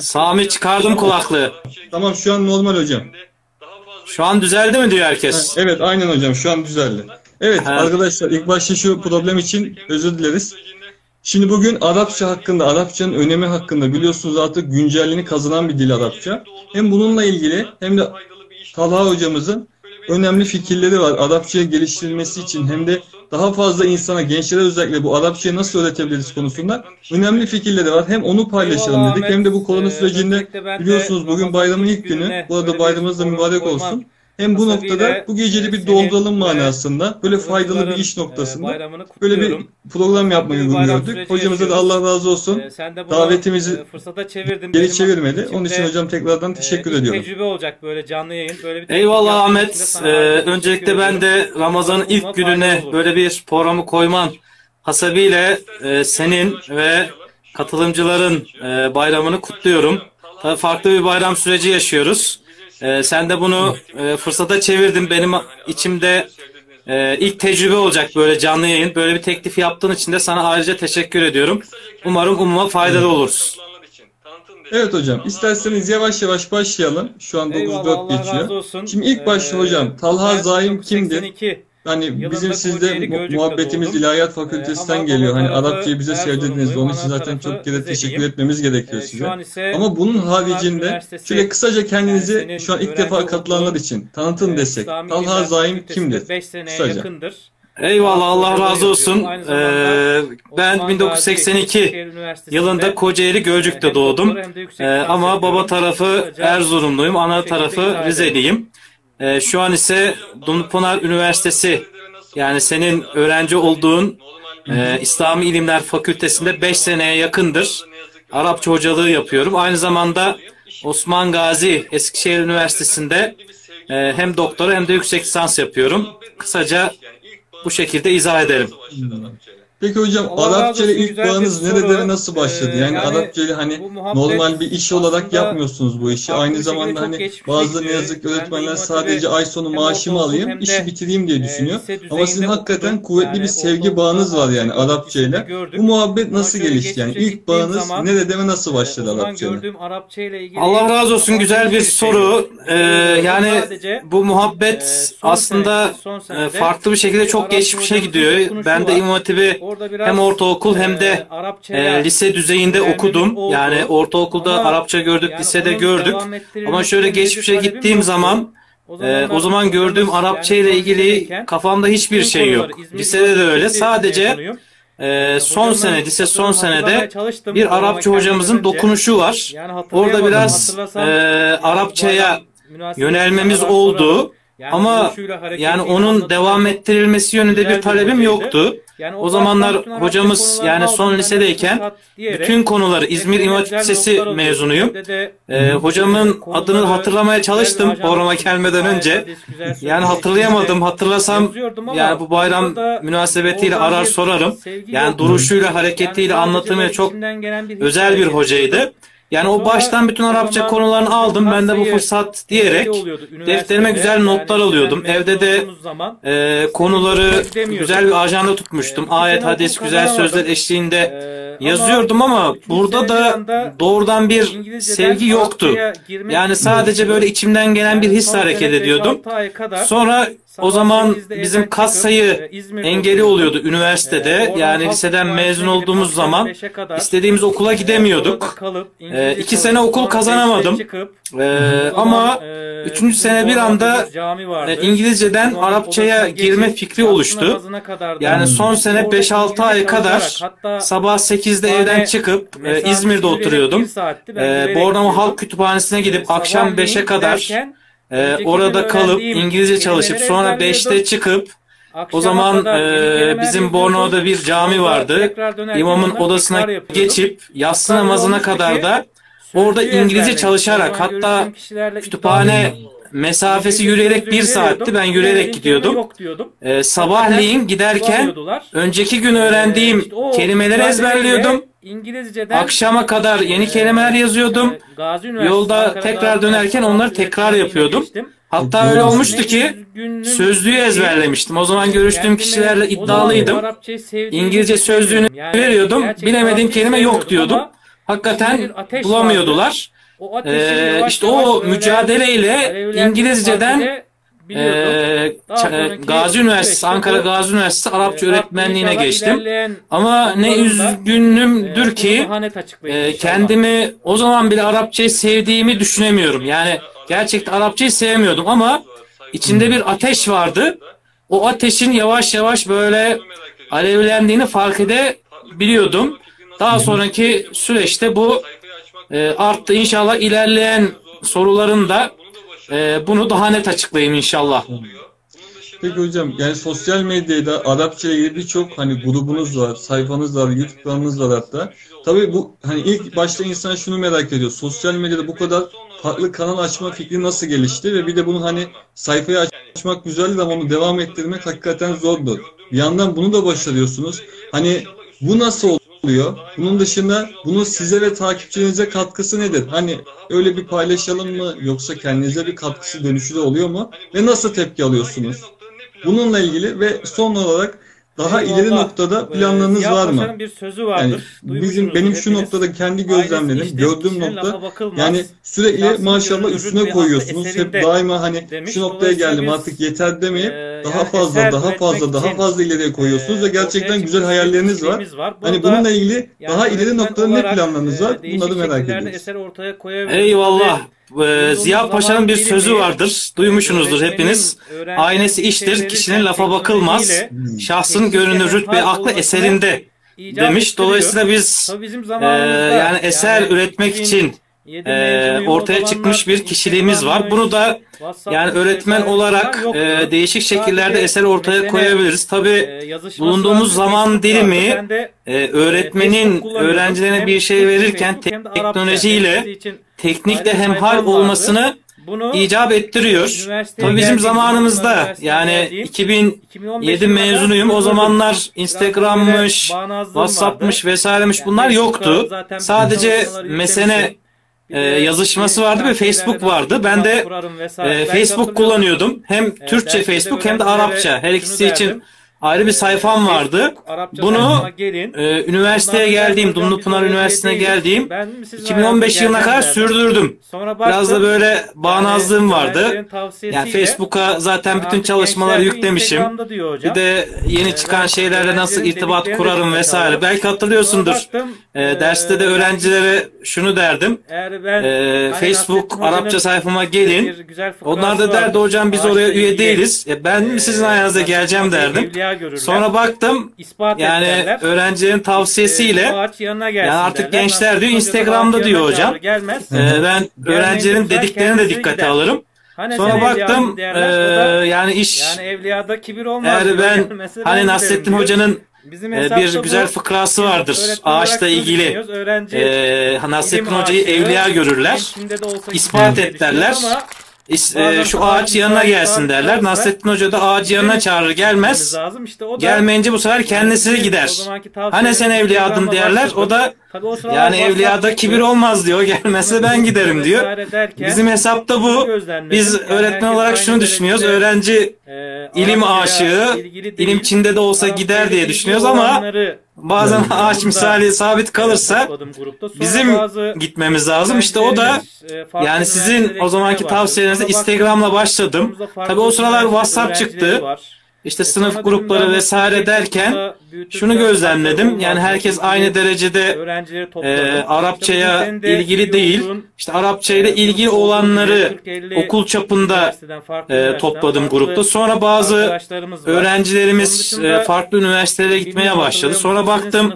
Sami çıkardım kulaklığı. Tamam şu an normal hocam. Şu an düzeldi mi diyor herkes. Evet aynen hocam şu an düzeldi. Evet Ha. arkadaşlar ilk başta şu problem için özür dileriz. Şimdi bugün Arapça hakkında, Arapçanın önemi hakkında biliyorsunuz artık güncelliğini kazanan bir dil Arapça. Hem bununla ilgili hem de Talha hocamızın önemli fikirleri var Arapçayı geliştirilmesi için hem de daha fazla insana, gençlere özellikle bu Arapçayı nasıl öğretebiliriz konusunda önemli fikirleri var. Hem onu paylaşalım dedik hem de bu korona Ee, sürecinde biliyorsunuz bugün bayramın ilk günü. Bu arada bayramınız da mübarek olsun. Hem bu noktada bu geceli bir senin dolduralım manasında böyle faydalı bir iş e, noktasında böyle bir program yapmayı Bir uygun bayram gördük. süreci Hocamıza da. Allah razı olsun. Ee, sen de Davetimizi e, fırsata çevirdin. Geri çevirmedi. Onun için hocam tekrardan e, teşekkür ediyorum. tecrübe olacak böyle canlı yayın. Böyle bir Eyvallah Ahmet. Ee, öncelikle ben de Ramazan'ın ilk gününe böyle bir programı koyman hasebiyle e, senin ve katılımcıların e, bayramını kutluyorum. Tabii farklı bir bayram süreci yaşıyoruz. E, sen de bunu e, fırsata çevirdin. Benim içimde e, ilk tecrübe olacak böyle canlı yayın. Böyle bir teklif yaptığın için de sana ayrıca teşekkür ediyorum. Umarım umuma faydalı oluruz. Evet hocam. isterseniz yavaş yavaş başlayalım. Şu an Eyvallah, 9.4 Allah geçiyor. Şimdi ilk başta Ee, hocam Talha Zaim kimdir? 1982 Hani Yılında bizim sizde muhabbetimiz doğdum. İlahiyat Fakültesinden Ee, geliyor. Hani Arapçayı bize sevdirdiniz. Onun için zaten çok kere teşekkür etmemiz gerekiyor Ee, size. Ama bunun haricinde şöyle kısaca yani kendinizi senin şu an ilk defa katılanlar için tanıtın e, desek. Talha Zaim kimdir? 5 seneye Kısaca. yakındır. Eyvallah Allah Hocalığı razı olsun. Ee, ben Osman Gazi 1982 Eskişehir Üniversitesi'nde yılında Kocaeli Gölcük'te doğdum. Ee, ama baba tarafı Erzurumluyum, ana tarafı. Rizeliyim. Ee, şu an ise Dumlupınar Üniversitesi yani senin öğrenci olduğun e, İslami İlimler Fakültesinde 5 seneye yakındır. Arapça hocalığı yapıyorum. Aynı zamanda Osman Gazi Eskişehir Üniversitesi'nde e, hem doktora hem de yüksek lisans yapıyorum. Kısaca bu şekilde izah ederim. Peki hocam Allah Arapça ile ilk bağınız nerede ve nasıl başladı? Ee, Yani, yani Arapça hani normal bir iş olarak yapmıyorsunuz bu işi. Aynı zamanda hani bazı ne yazık ki öğretmenler sadece ay sonu maaşımı alayım, işi bitireyim diye e, düşünüyor. Ama sizin hakikaten okudum. kuvvetli Yani bir sevgi bağınız var yani Arapça ile. Bu muhabbet nasıl gelişti? Yani ilk bağınız nerede ve nasıl e, başladı Arapça ile? Allah razı olsun güzel bir şey soru. yok. Ee, yani bu muhabbet e, aslında e, farklı bir şekilde çok geçmişe gidiyor. Ben de. İmam Hatip'i Orada biraz, hem ortaokul hem de e, e, lise düzeyinde okudum. oldu. Yani ortaokulda Ama Arapça gördük, yani lisede gördük. Ama şöyle geçmişe gittiğim zaman O e, zamanlar o zaman gördüğüm Arapça ile ilgili kafamda hiçbir şey yok. Lisede de öyle. Sadece mezunuyum. e, son sene, lise son senede bir Arapça hocamızın dokunuşu var. Orada biraz e, Arapçaya yönelmemiz oldu. Yani Ama yani onun devam ettirilmesi yönünde bir talebim yoktu. Yani O zamanlar bütün Arapça hocamız yani son lisedeyken diyerek bütün konuları İzmir İmam Hatip Lisesi mezunuyum. De Ee, hocamın adını hatırlamaya çalıştım programa gelmeden önce. Yani hatırlayamadım. Hatırlasam yani bu bayram münasebetiyle arar sorarım. Yani duruşuyla, hareketiyle, böyle çok özel bir hocaydı. Yani o baştan bütün Arapça konularını aldım. Ben de bu fırsat diyerek oluyordu defterime güzel notlar alıyordum. Evde de zaman e, konuları güzel bir ajanda tutmuştum. Ee, Ayet, hadis, güzel sözler eşliğinde Ee, yazıyordum ama burada da doğrudan bir sevgi yoktu. Yani sadece böyle içimden gelen bir son hareket ediyordum. 5-6 ay kadar Sonra o zaman 8'de bizim kas sayı e, engeli oluyordu üniversitede. Yani liseden mezun olduğumuz zaman 5'e kadar, istediğimiz okula e, gidemiyorduk. İngilizce iki sene okul kazanamadım. zaman, ama e, üçüncü sene bir anda e, İngilizceden Arapçaya girme fikri oluştu. Yani son sene orada 5-6 ay kadar sabah 8'de kütüphane evden çıkıp e, İzmir'de oturuyordum. yürüyerek Bornova. Halk Kütüphanesi'ne gidip akşam sabahleyin 5'e kadar e, önceki orada kalıp İngilizce çalışıp sonra ezberliyordum. 5'te çıkıp o zaman e, bizim. Bornova'da bir cami vardı. İmamın odasına geçip yatsı namazına kadar da orada İngilizce çalışarak hatta kütüphane mesafesi yürüyerek bir saatti. Ben yürüyerek gidiyordum. Yok diyordum. E, sabahleyin giderken önceki gün öğrendiğim Ee, kelimeleri ezberliyordum. İngilizceden Akşama kadar yeni kelimeler yazıyordum. Gazi Üniversitesi, Yolda Ankara tekrar Gazi dönerken onları tekrar yapıyordum. geçtim. Hatta öyle olmuştu ki sözlüğü ezberlemiştim. O zaman görüştüğüm kişilerle iddialıydım. İngilizce sözlüğünü veriyordum. Bilemediğim kelime yok diyordum. hakikaten bulamıyordular. Ee, işte o mücadeleyle İngilizceden. Ee, sonraki Gazi Üniversitesi, Ankara Gazi Üniversitesi Arapça Ee, öğretmenliğine geçtim. Ama ne üzgünümdür e, ki e, kendimi o zaman bile Arapçayı sevdiğimi düşünemiyorum. Yani gerçekten Arapçayı sevmiyordum ama içinde bir ateş vardı. O ateşin yavaş yavaş böyle alevlendiğini fark edebiliyordum. Daha sonraki süreçte bu e, arttı. İnşallah ilerleyen soruların da e, bunu daha net açıklayayım inşallah. Peki hocam yani sosyal medyada Arapça ile ilgili birçok hani grubunuz var, sayfanız var, YouTube kanalınız var hatta. Tabii bu hani ilk başta insan şunu merak ediyor. Sosyal medyada bu kadar farklı kanal açma fikri nasıl gelişti ve bir de bunu hani sayfayı açmak güzeldir ama onu devam ettirmek hakikaten zordur. Bir yandan bunu da başarıyorsunuz. Hani bu nasıl oluyor? Bunun dışında bunun size ve takipçinize katkısı nedir? Hani öyle bir paylaşalım mı yoksa kendinize bir katkısı dönüşü de oluyor mu? Ve nasıl tepki alıyorsunuz? Bununla ilgili ve son olarak daha Eyvallah. ileri noktada Ee, planlarınız Ziya var mı? Bir sözü vardır. Yani bizim benim şu hepiniz. noktada kendi gözlemlerim, işte gördüğüm nokta yani sürekli Şahsın maşallah üstüne koyuyorsunuz. Hep daima hani demiş. şu noktaya geldim biz, artık yeter demeyip e, daha yani fazla, daha fazla, daha için, fazla ileriye koyuyorsunuz ve e, gerçekten ortaya güzel hayalleriniz var. var. Hani Bunu da bununla ilgili yani daha ileri noktada ne planlarınız e, var? değişik Bunları merak ediyoruz. eser ortaya. Eyvallah. Ee, Ziya Paşa'nın bir sözü vardır. Duymuşsunuzdur hepiniz. Aynesi iştir, kişinin lafa bakılmaz. Şahsın teşvik gönlü eden rütbe aklı eserinde demiş. Dolayısıyla biz e, yani eser üretmek 2007 için e, ortaya çıkmış bir kişiliğimiz var. Bunu da yani öğretmen olarak e, değişik şekillerde eser ortaya koyabiliriz. Tabii e, bulunduğumuz zaman dilimi, e, e, öğretmenin öğrencilerine bir şey verirken teknolojiyle bir hemhal olmasını Bunu icap ettiriyor. Tabii bizim zamanımızda yani geldiğim 2007 2015 mezunuyum. O zamanlar Instagram'mış, WhatsApp'mış vesairemiş bunlar yoktu. Sadece mesene. Bir e, yazışması vardı ve Facebook vardı. Ben de e, Facebook kullanıyordum. Hem Türkçe Facebook hem de Arapça. Her ikisi için. Ayrı bir E, sayfam vardı. Arapça Bunu gelin. e, üniversiteye geldiğim, Dumlupınar Üniversitesi'ne geldiğim Ben sizin 2015 hayatınıza yılına kadar derdim. sürdürdüm. Sonra Biraz da baktım, böyle bağnazlığım yani vardı. Yani Facebook'a zaten bütün artık çalışmaları yüklemişim. Bir de yeni Ee, çıkan şeylerle nasıl irtibat kurarım vesaire. Belki hatırlıyorsundur. baktım, e, derste de öğrencilere şunu derdim. ben hani Facebook Arapça sayfama gelin. Onlar da derdi hocam biz oraya üye değiliz. E, ben sizin e, ayağınıza geleceğim derdim. Görürler. Sonra baktım ispat yani ederler. öğrencilerin E, tavsiyesiyle ağaç yanına gelsin Yani artık derler. gençler diyor, Instagram'da diyor hocam. Gelmez. e, ben öğrencilerin dediklerini de dikkate gider. alırım. Hani Sonra baktım derler, e, yani iş yani evliyada kibir olmaz. eğer ben hani Nasrettin. Hoca'nın Bizim e, bir güzel bu. fıkrası vardır. Ağaçla ilgili. Öğrenci E, Nasrettin Hoca'yı evliya görürler. İspat et derler. İs- e, şu ağaç yanına gelsin derler. Nasrettin Hoca da ağacı yanına çağırır gelmez. lazım. İşte o da Gelmeyince bu sefer kendisi gider. Hani sen evliyadın derler. O da Tabii o sıralar yani evliyada kibir olmaz diyor. Gelmezse ben giderim diyor. Derken Bizim hesapta bu. Biz Yani öğretmen olarak şunu düşünüyoruz. Öğrenci e, ilim aşığı, değil, ilim Çin'de de olsa Arapçayla gider diye düşünüyoruz ama bazen Yani ağaç misali sabit kalırsa bizim bazı gitmemiz lazım. İşte o da e, yani sizin o zamanki Sonra Instagram'la başladım. Tabii o sıralar WhatsApp çıktı. var. İşte E sınıf grupları vesaire derken şunu gözlemledim. farklı Yani herkes aynı derecede e, Arapçaya ilgili değil. İşte Arapça ile e, ilgili olanları 40-50 okul çapında farklı e, topladım farklı grupta. Sonra bazı öğrencilerimiz e, farklı üniversitelere gitmeye başladı. Sonra baktım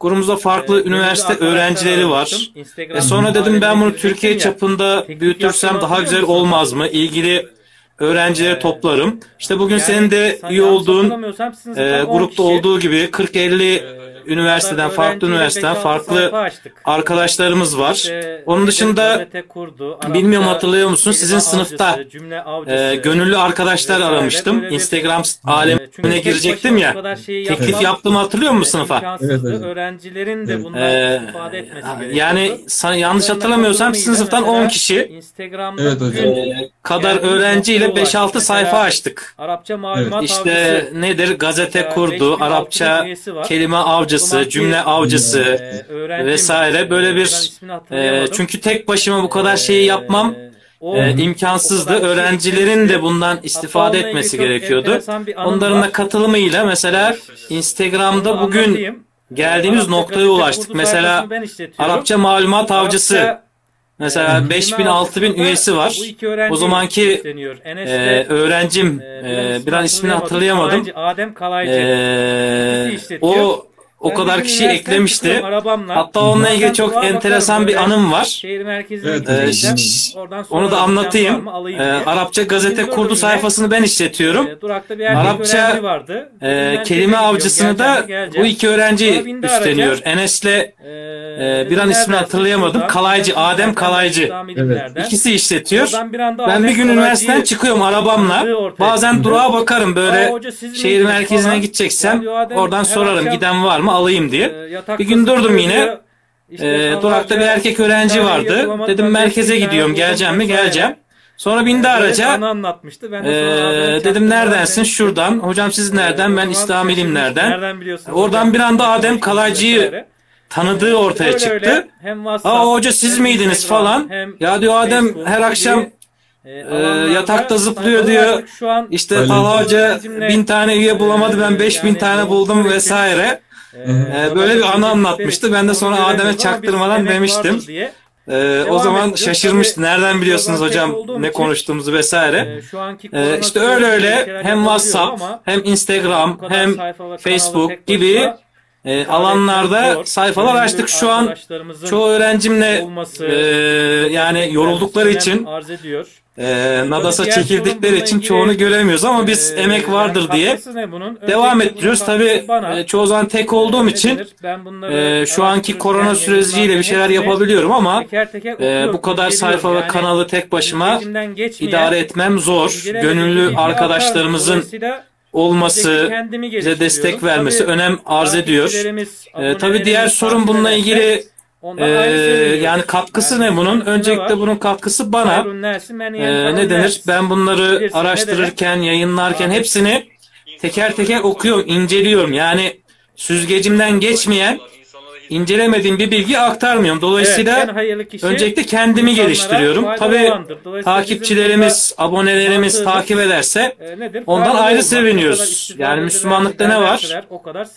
grubumuzda farklı e, gönüllü üniversite öğrencileri var. E sonra dedim ben bunu Türkiye çapında büyütürsem daha güzel olmaz mı? İlgili öğrencileri Ee, toplarım. İşte bugün Yani senin de üye olduğun e, sınıftan 10 grupta olduğu gibi 40-50 e, üniversiteden, farklı üniversiteden 5-6 farklı arkadaşlarımız var. İşte Onun dışında kurdu, Arapça, bilmiyorum hatırlıyor musun? Sizin sınıfta, avcısı, cümle avcısı, e, gönüllü arkadaşlar vesaire aramıştım. bir- Instagram çünkü alemine girecektim ya. Teklif yapmam, yaptığımı hatırlıyor musun sınıfa? Evet, evet. Öğrencilerin de Evet. bundan Ee, istifade etmesi gerekiyordu. yani yanlış hatırlamıyorsam sizin sınıftan mesela 10 kişi Instagram'da Evet e, kadar Yani öğrenciyle noktalara 5-6 ulaştık. sayfa açtık. Arapça malumat İşte avcısı nedir? Gazete kurdu, 5000 Arapça kelime avcısı, avcısı, zamanki, cümle avcısı e, vesaire böyle e, bir e, çünkü tek başıma bu kadar şeyi yapmam E, e, imkansızdı. şey Öğrencilerin de bundan istifade etmesi gerekiyordu. Onların da katılımıyla mesela Instagram'da bugün geldiğimiz noktaya ulaştık. Mesela. Arapça malumat avcısı mesela e, 5000 kelime 6000 avcısında üyesi var. O zamanki e, öğrencim e, e, bir an ismini hatırlayamadım. Adem Kalaycı. E, o o Ben kadar kişi eklemişti. arabamla. Hatta onunla ilgili çok enteresan bir anım var. Şehir merkezine Evet, gideceğim. Oradan sonra Onu da anlatayım. diye. Arapça gazete Bugün kurdu sayfasını ben işletiyorum. Ee, durakta bir Arapça, öğrenci vardı. Merkeze kelime avcısını da geleceğim, bu iki öğrenci üstleniyor. Enes'le Ee, Ee, bir an ismini hatırlayamadım. Kalaycı, Adem Kalaycı. İlimlerden. ikisi işletiyor. Oradan bir anda Ben bir gün üniversiteden çıkıyorum arabamla. Bazen durağa bakarım böyle şehir merkezine gideceksem oradan sorarım giden var mı alayım e, diye. yatakta Bir gün durdum yine. diyor. İşte Ee, sonra durakta bir erkek öğrenci vardı. Dedim merkeze gidiyorum geleceğim mi? Geleceğim. Sonra bindi araca. bana anlatmıştı. Ben de sonra Ee, dedim neredensin? Şuradan. Hocam siz nereden? Ben İslam ilimlerden. Nereden biliyorsun? Oradan bir anda Adem Kalaycı'yı tanıdığı ortaya Öyle çıktı. öyle hem WhatsApp, Aa hoca siz hem miydiniz Instagram, falan. hem Ya diyor Adem Facebook her akşam e, e, yatakta zıplıyor diyor. Şu an işte. Talha Hoca bin tane üye bulamadı ben e, beş bin yani tane bu buldum vesaire. E, Ee, böyle bir anı anlatmıştı. Ben de sonra Adem'e çaktırmadan demiştim. Ee, o zaman şaşırmıştı. Nereden biliyorsunuz hocam ne konuştuğumuzu vesaire. e, Ee, korona işte öyle öyle hem WhatsApp hem Instagram hem Facebook gibi e, alanlarda zor. sayfalar açtık. Şu an çoğu öğrencimle olması, e, yani yoruldukları için arz ediyor. e, Nadas'a çekildikleri için ilgili, çoğunu göremiyoruz ama biz Ee, emek vardır yani diye devam ettiriyoruz. bana. e, çoğu zaman tek olduğum için e, şu anki korona süreciyle bir şeyler yapabiliyorum ama teker teker e, bu kadar sayfa ve Yani kanalı tek başıma idare etmem zor. Gönüllü arkadaşlarımızın olması, bize destek vermesi Tabii, önem arz ediyor. E, tabii diğer sorun bununla ilgili e, yani katkısı ne bunun? Öncelikle bunun katkısı bana. E, ne denir? Ben bunları araştırırken, yayınlarken hepsini teker teker okuyorum, inceliyorum. Yani süzgecimden geçmeyen, incelemediğim bir bilgi aktarmıyorum. Dolayısıyla Evet, kişi öncelikle kendimi geliştiriyorum. Dolayısıyla takipçilerimiz, abonelerimiz takip ederse e, nedir? ondan Faydalı ayrı seviniyoruz. Yani Müslümanlıkta ne var?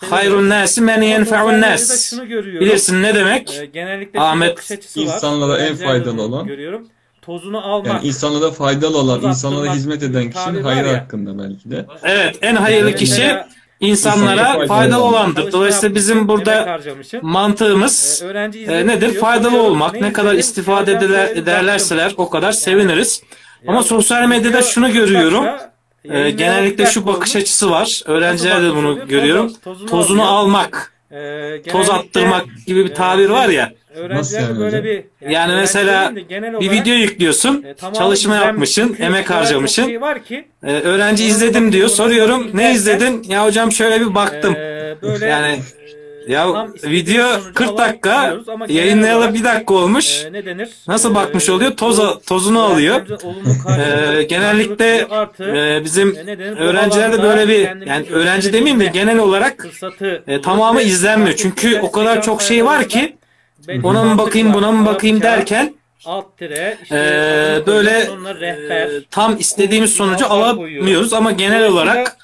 hayrun nasi men yenfe'un nas. Bilirsin ne demek? E, genellikle Ahmet, insanlara en faydalı olan- görüyorum. Tozunu almak. Yani insanlara faydalı olan, insanlara hizmet eden kişinin hayır hakkında belki de. Evet, en hayırlı kişi Mesela insanlara faydalı faydalı olandır. Dolayısıyla bizim burada mantığımız E, öğrenci e, nedir? Faydalı olmak. Ne kadar istifade ederlerseler o kadar seviniriz. Ama Ya, sosyal medyada şunu görüyorum. E, genellikle şu bakış açısı var. Öğrenciler de Nasıl bunu görüyorum. Tozu- tozunu almak, E, toz attırmak gibi bir e, tabir var ya. Öğrenciler Nasıl yani böyle hocam? bir Yani mesela öğrencilerin de genel Bir olarak, video yüklüyorsun, e, tamamı çalışma yapmışsın, emek harcamışın. Şey var ki, E, öğrenci izledim diyor. Soruyorum ne izledin? Ya hocam şöyle bir baktım. e, böyle Yani, e, Ya video sonucu 40 dakika yayınlayalı bir dakika olmuş. e, ne denir? Nasıl E, bakmış oluyor? Toza, tozunu alıyor. Ee, genellikle e, bizim e, öğrencilerde böyle bir yani öğrenci demeyeyim de genel olarak e, tamamı izlenmiyor. Çünkü o kadar çok şey var ki belli ona mı bakayım buna mı bakayım derken alt tire işte e, adını böyle rehber e, tam istediğimiz sonucu alamıyoruz ama genel Dolayısıyla olarak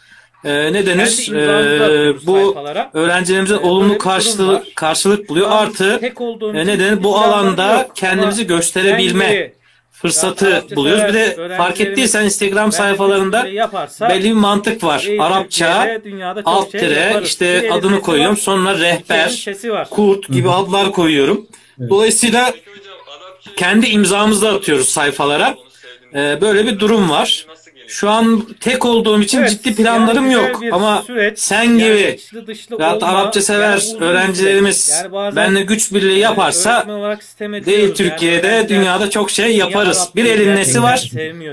e, ne denir? E, bu sayfalara. öğrencilerimizin E, olumlu var. karşılık buluyor. Artı e, ne denir? Bu alanda kendimizi gösterebilme fırsatı Arapça buluyoruz. Bir de fark ettiysen Instagram sayfalarında Türkiye'de yaparsa, belli bir mantık var. Arapça, Türkiye'de, dünyada çok alt şey tire, yaparız. işte Bir adını koyuyorum. var, Sonra rehber, kurt gibi adlar koyuyorum. Dolayısıyla kendi imzamızı atıyoruz sayfalara. Ee, böyle bir durum var. Şu an tek olduğum için Evet, ciddi planlarım yani yok ama süreç. sen Yani gibi içli dışlı veyahut olma, Arapça sever yani öğrencilerimiz. Yani bazen, benimle güç birliği yaparsa değil. Yani Türkiye'de öğrenciler dünyada çok şey yaparız. Bir elin nesi var,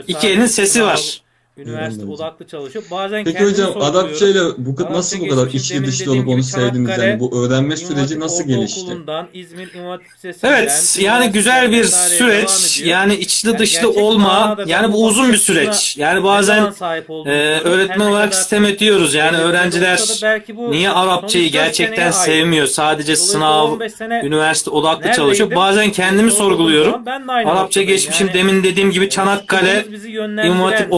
iki elin sesi var. Üniversite hocam. odaklı çalışıyor. Bazen Peki kendimi hocam sorguluyorum. Arapçayla bu Arapça nasıl bu kadar geçmişim, içli demin dışlı dediğim olup onu sevdiniz Çanakkale, yani bu öğrenme İmam süreci Hatip nasıl gelişti? Ortaokulu'ndan, İzmir İmam Hatip Lisesi'nden, Evet yani güzel bir devam süreç ediyor. yani içli Yani dışlı gerçek olma manada ben yani bu bu uzun bir süreç. Yani ne bazen sahip e, öğretmen olarak kadar sistem ediyoruz yani öğrenciler belki bu niye Arapçayı dört gerçekten ait. sevmiyor sadece Dolayısıyla sınav 15 sene üniversite odaklı neredeydim? çalışıyor. Bazen kendimi Sorduğum sorguluyorum. zaman ben de aynı Arapça noktadayım. geçmişim Yani demin dediğim gibi Çanakkale Okulumuz bizi yönlendiren, İmam Hatip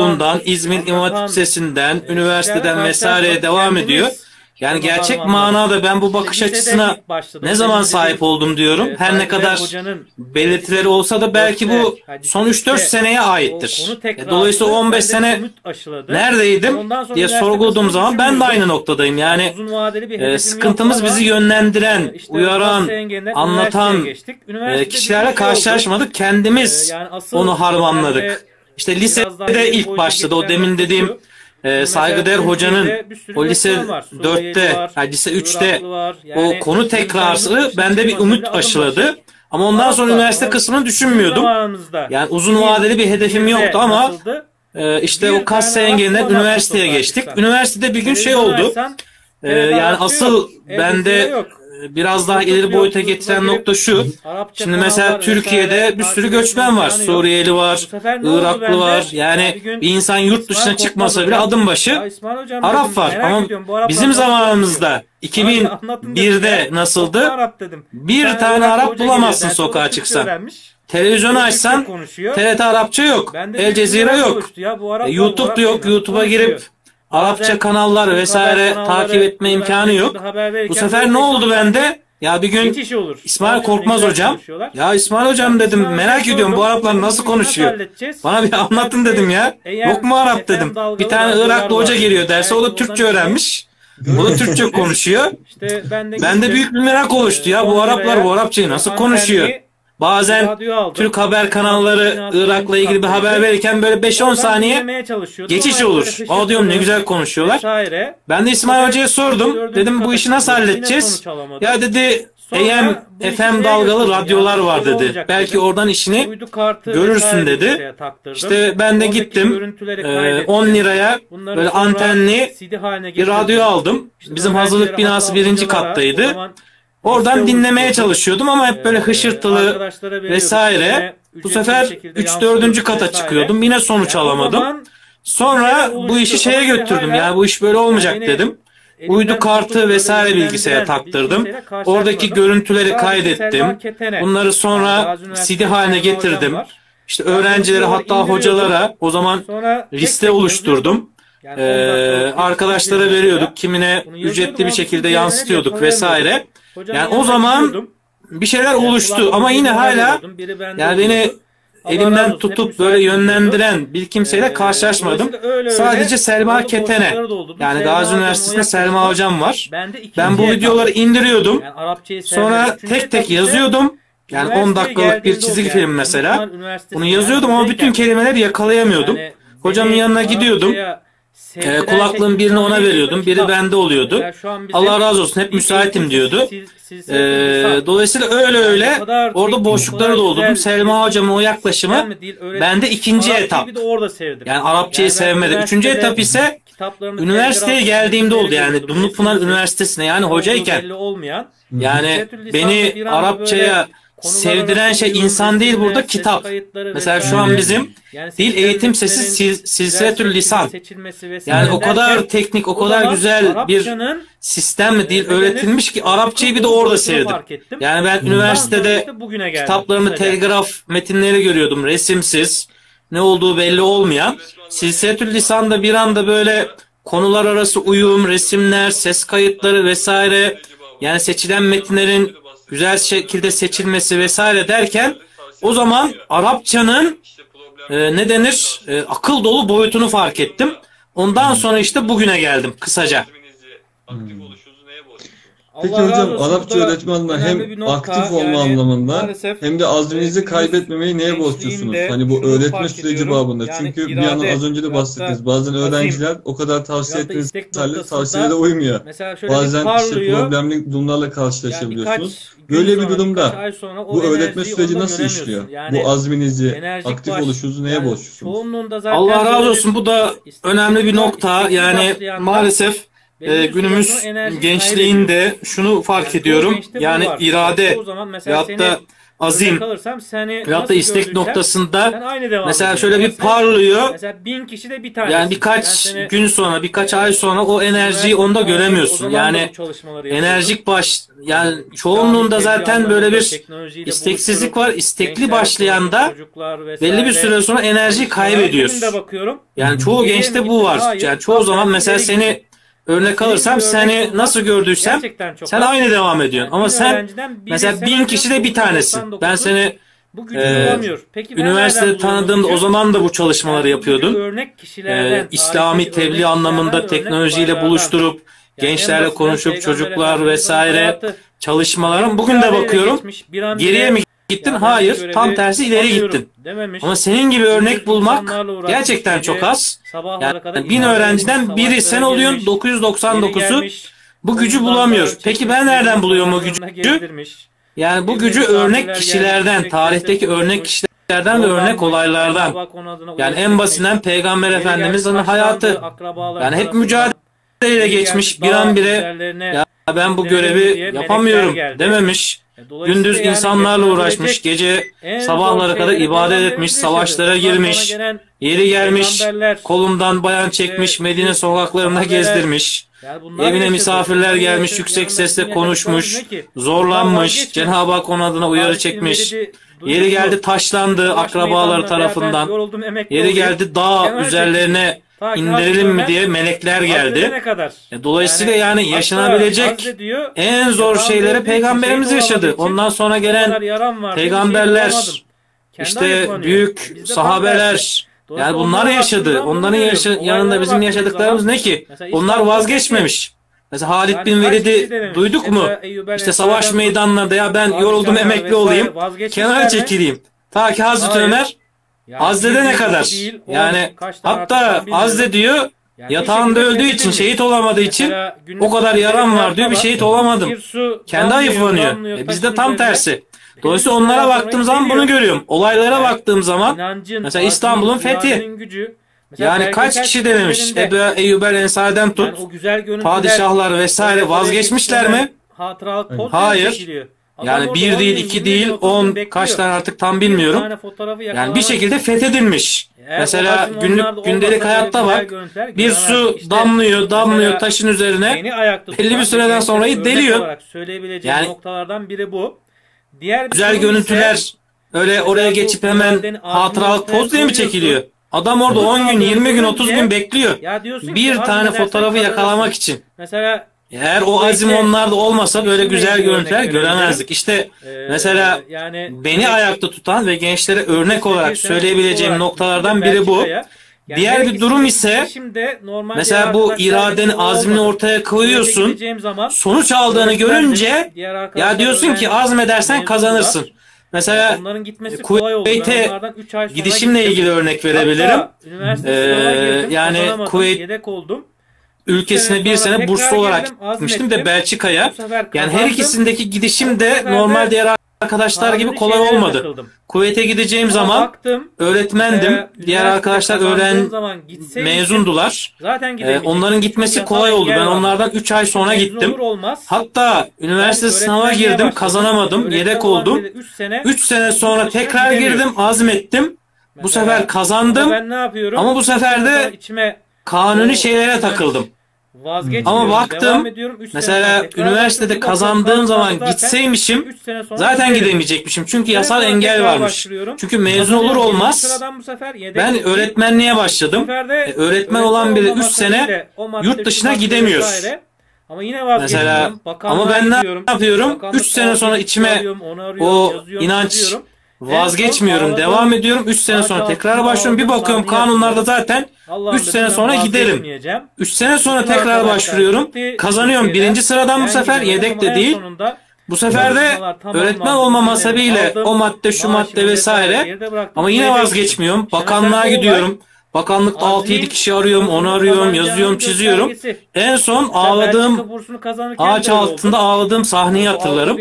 Ortaokulu'ndan, yaran, İzmir İmam Hatip Lisesi'nden, üniversiteden vesaireye devam ediyor. Yani gerçek manada ben bu bakış açısına ne zaman sahip oldum diyorum. e, Her ne kadar belirtileri olsa da belki bu son 3-4 seneye aittir. E, Dolayısıyla o attı. 15 Bende sene neredeydim diye sorguladığım zaman ben de aynı noktadayım. Yani e, sıkıntımız bizi yönlendiren, uyaran, anlatan kişilerle şey karşılaşmadık. Kendimiz onu harmanladık. İşte daha lisede ilk başladı o demin dediğim e, saygıdeğer hocanın o lise göçmen var. Suriyeli 4'te, var, yani lise 3'te Iraklı var. o Yani konu tekrarı bende bir umut aşıladı. Ama ondan sonra üniversite kısmını düşünmüyordum. Yani uzun vadeli bir hedefim yoktu ama e, işte o kas engelinden üniversiteye geçtik. Üniversitede bir gün şey oldu. E, yani asıl yok, bende e, biraz daha ileri boyuta getiren nokta şu. Şimdi mesela Türkiye'de bir sürü göçmen var. Suriyeli var, Iraklı var. Ya Yani bir insan yurt dışına çıkmasa bile adım başı Arap var. Ama bizim zamanımızda konuşuyor? Bana anlatın dedim 2001'de ya. nasıldı? Bir tane Arap bulamazsın sokağa çıksan. Televizyonu açsan. TRT Arapça yok. El Cezire yok. E, bu YouTube da Araplar yok. YouTube'a girip Arapça kanallar vesaire takip etme imkanı yok. Bu sefer ne oldu bende? Ya bir gün. İsmail Korkmaz hocam. Ya İsmail hocam dedim merak ediyorum bu Araplar nasıl konuşuyor? Bana bir anlatın Tabii dedim ya. Yok mu Arap dedim. Bir tane Iraklı hoca geliyor derse o da Türkçe öğrenmiş. O da Türkçe konuşuyor. İşte ben de Bende büyük bir merak oluştu ya. Bu Araplar bu Arapçayı nasıl konuşuyor? Bazen. Türk haber kanalları Irak'la ilgili bir haber verirken böyle 5-10 Oradan saniye geçiş olur. Aa diyorum ne güzel konuşuyorlar. Ben de İsmail Hoca'ya sordum. Dedim bu işi nasıl halledeceğiz? Ya dedi AM, FM dalgalı radyolar var dedi. Belki oradan işini görürsün dedi. İşte ben de gittim. görüntüleri e, kaydettim. 10 liraya Bunları böyle antenli bir radyo aldım. Bizim hazırlık binası birinci o kattaydı. Oradan liste dinlemeye oluşturdum. çalışıyordum ama hep böyle Ee, hışırtılı vesaire. Bu sefer bir şekilde 3-4. yansıtıyorduk kata vesaire. çıkıyordum. Yine sonuç Yani alamadım. Sonra bu işi şeye götürdüm ya bu iş böyle olmayacak Yani dedim. Uydu kartı vesaire bilgisayara taktırdım. Oradaki görüntüleri kaydettim. Bunları sonra CD haline getirdim. İşte öğrencilere hatta hocalara o zaman liste oluşturdum. Yani Ee, 10 dakika, arkadaşlara 30 veriyorduk. Kimine ücretli bir şekilde yansıtıyorduk vesaire. Hocanın Yani o zaman. Bir şeyler Yani oluştu ama yine hala yani beni razı elimden tutup böyle yönlendiren bir kimseyle Ee, karşılaşmadım. öyle öyle Sadece Selma orada Ketene. Yani Gazi hocam Üniversitesi'nde Selma hocam var. Ben Ben bu etap. videoları indiriyordum. Yani Sonra tek tek etap yazıyordum. Yani 10 üniversiteye dakikalık bir çizgi oldu film yani. mesela. Bunu yazıyordum ama bütün kelimeleri yakalayamıyordum. yani Hocamın yanına gidiyordum. Ee, kulaklığın şey birini ona veriyordum. Biri bende oluyordu. Allah razı olsun hep müsaitim diyordu. Ee, dolayısıyla öyle öyle orada boşlukları doldurdum. Selma hocamın o sistem yaklaşımı bende ikinci etap. Yani Arapçayı sevmedim. Üçüncü etap ise üniversiteye geldiğimde oldu yani. Dumlupınar Üniversitesi'ne yani hocayken yani beni Arapçaya sevdiren şey insan değil burada kitap. Mesela şu an bizim Yani dil eğitim sesi sil- silsiletül lisan. seçilmesi vesaire Yani o kadar derken, teknik, o kadar güzel bir sistemle dil e, öğretilmiş ki Arapçayı bir de orada sevdim. Yani ben üniversitede Kısaca. telgraf metinleri görüyordum resimsiz. Ne olduğu belli olmayan. Silsiletül Lisan'da bir anda böyle konular arası uyum, resimler, ses kayıtları vesaire yani seçilen metinlerin güzel şekilde seçilmesi vesaire derken o zaman Arapçanın e, ne denir e, akıl dolu boyutunu fark ettim. Ondan sonra işte bugüne geldim kısaca. Peki Allah hocam olsun. Arapça önemli hem bir nokta. aktif olma Yani anlamında hem de azminizi kaybetmemeyi neye borçlusunuz? Hani bu öğretme süreci babında. Yani Çünkü bir irade, yandan az önce de bahsettiniz. Bazen azim, öğrenciler o kadar tavsiye ettiğiniz noktasında tavsiyelere uymuyor. Mesela şöyle bir Bazen işte parlıyor. problemli durumlarla Yani karşılaşabiliyorsunuz. birkaç gün Böyle bir durumda bu öğretme süreci nasıl işliyor? Yani Bu azminizi, aktif baş- oluşunuzu neye yani borçlusunuz? Allah razı olsun. Bu da önemli bir nokta. Yani maalesef e, günümüz gençliğinde şunu fark Yani ediyorum. Yani var. irade seni da azim seni veyahut da istek noktasında mesela şöyle bir Mesela- parlıyor. Mesela bin kişi de bir tanesi. Yani birkaç seni- gün sonra, birkaç ay sonra o enerjiyi onda göremiyorsun. Yani enerjik baş yani çoğunluğunda zaten böyle bir isteksizlik var. İstekli başlayan da belli bir süre sonra enerjiyi kaybediyorsun. Yani çoğu gençte bu var. Yani çoğu zaman mesela seni örnek alırsam seni nasıl gördüysem sen aynı devam ediyorsun. Ama sen mesela bin kişi de bir tanesi. 99'u Ben seni bu gücü e, bulamıyor. Peki üniversitede tanıdığımda o zaman da bu çalışmaları yapıyordum. Örnek kişilerden, Ee, İslami tebliğ anlamında teknolojiyle buluşturup Yani en gençlerle konuşup çocuklar vesaire çalışmalarım. Bugün de bakıyorum. geçmiş, Geriye mi gittin? yani Hayır. Tam tersi ileri gittin. Dememiş. Ama senin gibi örnek bulmak gerçekten çok az. sabahlara kadar Yani bin öğrenciden biri sen oluyorsun. girmiş, geri 999'u gelmiş, bu gücü omuzdan bulamıyor. dayağı Peki ben nereden buluyorum o gücü? Yani bu Bir gücü örnek kişilerden, tarihteki örnek kişilerden ve örnek olaylardan. Yani en basitinden. Peygamber Efendimiz'in hayatı. Yani hep mücadeleyle geçmiş birdenbire dağ üzerlerine ya ben bu görevi yapamıyorum dememiş. E, Gündüz yani insanlarla uğraşmış, gece sabahlara kadar ibadet etmiş, savaşlara girmiş, yeri gelmiş, peygamberler, kolumdan bayan çekmiş, Medine sahabeler, gezdirmiş. yani Evine misafirler gelmiş, yüksek sesle konuşmuş, zorlanmış. Cenab-ı Hak ona adına uyarı çekmiş. Yeri geldi taşlandı Savaş akrabalar meydanlarında ya ben tarafından. Yeri geldi dağ üzerlerine Ta indirelim mi diye melekler geldi. kadar? E, Dolayısıyla yani hatta yaşanabilecek diyor, en zor Peygamber şeyleri ki, peygamberimiz yaşadı. Ondan sonra gelen var, şey peygamberler, işte büyük Bizde tersi. sahabeler yani bunlar yaşadı. Onların yaşa- yanında bizim yaşadıklarımız ne ki? Onlar vazgeçmemiş. Mesela Halid Yani bin Velid'i denemiş? duyduk mu? İşte savaş meydanlarında ya ben yoruldum emekli olayım. Kenara çekileyim. Ta ki Hazreti. Ömer Yani Azze'de bir ne kadar? değil, Yani kaç hatta. Azze diyor Yani yatağında öldüğü için şehit olamadığı için o kadar yaram var diyor bir şehit olamadım. bir su Kendi damlıyor, E bizde tam tersi. Dolayısıyla Belli bir onlara baktığım zaman bunu görüyorum. Olaylara Yani baktığım zaman İnancın, mesela İstanbul'un fethi. gücü. Mesela yani kaç kişi denemiş? Ebu Eyyub el Ensar'den tut. yani o güzel görüntüler, Padişahlar vesaire vazgeçmişler mi? Hayır. Adam Yani bir 10 değil, iki 20 değil, gün, 30 on kaç tane artık tam bilmiyorum. Yani bir şekilde fethedilmiş. Eğer Mesela günlük gündelik hayatta bak. Bir su İşte damlıyor, damlıyor taşın üzerine. belli bir süreden gençlere sonra örnek deliyor. söyleyebileceğim Yani- noktalardan biri bu. Diğer bir Güzel durum görüntüler ise- öyle oraya geçip hemen hatıralık poz diye mi çekiliyor? Adam orada Bunu 10 gün, kaldırıp 20 gün, 30 görünce- gün bekliyor. Bir tane fotoğrafı yakalamak için. Mesela Eğer o azim onlarda olmasa böyle güzel görüntüler göremezdik. İşte e, mesela yani beni ayakta tutan ve gençlere örnek olarak söyleyebileceğim noktalardan biri bu. Diğer bir durum ise mesela bu iradenin azmini ortaya koyuyorsun. Sonuç aldığını görünce ya diyorsun ki azmedersen kazanırsın. Mesela gitmesi Kuveyt'e gidişimle ilgili örnek verebilirim. Hatta Ee, yani Kuveyt- yedek oldum. Ülkesine bir sene burslu olarak girdim, gitmiştim de Belçika'ya. Bu sefer Yani her ikisindeki gidişim Bu de sefer normal diğer arkadaşlar gibi kolay olmadı. takıldım. Kuveyt'e gideceğim Ama zaman baktım, öğretmendim. mesela Diğer arkadaşlar öğren mezundular. Zaten gidemeyecektim. onların gitmesi kolay oldu. Ben onlardan 3 ay sonra gittim. olmaz. Hatta üniversite Ben sınava girdim, başladım. kazanamadım, Öğretmen yedek oldum. biri üç sene 3 sene sonra tekrar girdim, azmettim. Bu Mesela sefer Ama kazandım. ben ne yapıyorum? Ama bu sefer Üç de içime Kanuni o- şeylere takıldım. vazgeçmiyorum. Ama baktım, Mesela üniversitede kazandığım zaman zaten gitseymişim zaten gidemeyecekmişim. Çünkü yasal engel varmış. Çünkü mezun olur olmaz ben öğretmenliğe başladım. E, öğretmen olan biri olmama üç sene yurt dışına madde gidemiyor. vesaire. Ama yine. Mesela ama ben ne yapıyorum? Bakanlık 3 sene sonra içime alıyorum, onu arıyorum, o inanç yazıyorum. Vazgeçmiyorum. Devam ediyorum. 3 sene sonra tekrar başlıyorum. Bir bakıyorum kanunlarda zaten Allah'ım 3 dedim, sene sonra giderim. vazgeçmeyeceğim. 3 sene sonra tekrar başvuruyorum. Kazanıyorum. Birinci sıradan bu sefer yedek de değil. Bu sefer de öğretmen sebebiyle aldım. o madde şu madde vesaire ama yine vazgeçmiyorum. Bakanlığa gidiyorum. Bakanlıkta Azmin, 6-7 kişi arıyorum, onu arıyorum, yazıyorum, çiziyorum. En son Belçika ağladığım ağaç öyle oldu. altında ağladığım sahneyi hatırlarım.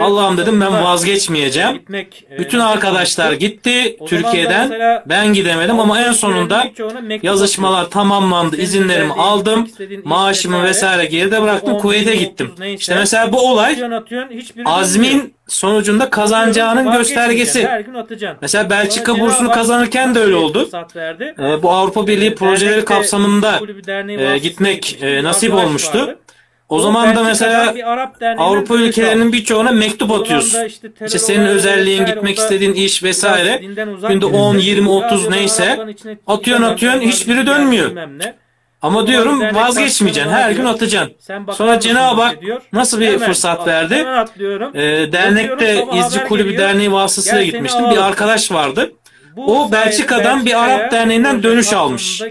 Allah'ım dedim ben vazgeçmeyeceğim. gitmek, e, Bütün nasip arkadaşlar gitti O Türkiye'den. Ben gidemedim ama en sonunda yazışmalar tamamlandı. İzinlerimi aldım. Maaşımı vesaire geride bıraktım. 10, Kuveyt'e 20, gittim. 30 neyse. İşte mesela bu olay azmin sonucunda kazanacağının göstergesi. Mesela Belçika bursunu kazanırken de öyle oldu. Ee, bu Avrupa Birliği projeleri Dernekte, kapsamında e, gitmek e, nasip olmuştu. vardı. O O zaman da mesela Avrupa ülkelerinin birçoğuna mektup da işte İşte senin özelliğin gitmek istediğin iş vesaire. Günde birisi. 10, 20, Ya 30 diyor, ben neyse atıyorsun atıyorsun hiçbiri dönmüyor. Ama diyorum vazgeçmeyeceksin. Her gün atacaksın. Sonra Cenab-ı Hak nasıl bir Hemen fırsat at- verdi? Ee, dernekte İzci Kulübü. Derneği vasıtasıyla gitmiştim. Bir arkadaş vardı. Bu O Belçika'dan bir Arap derneğinden dönüş almış.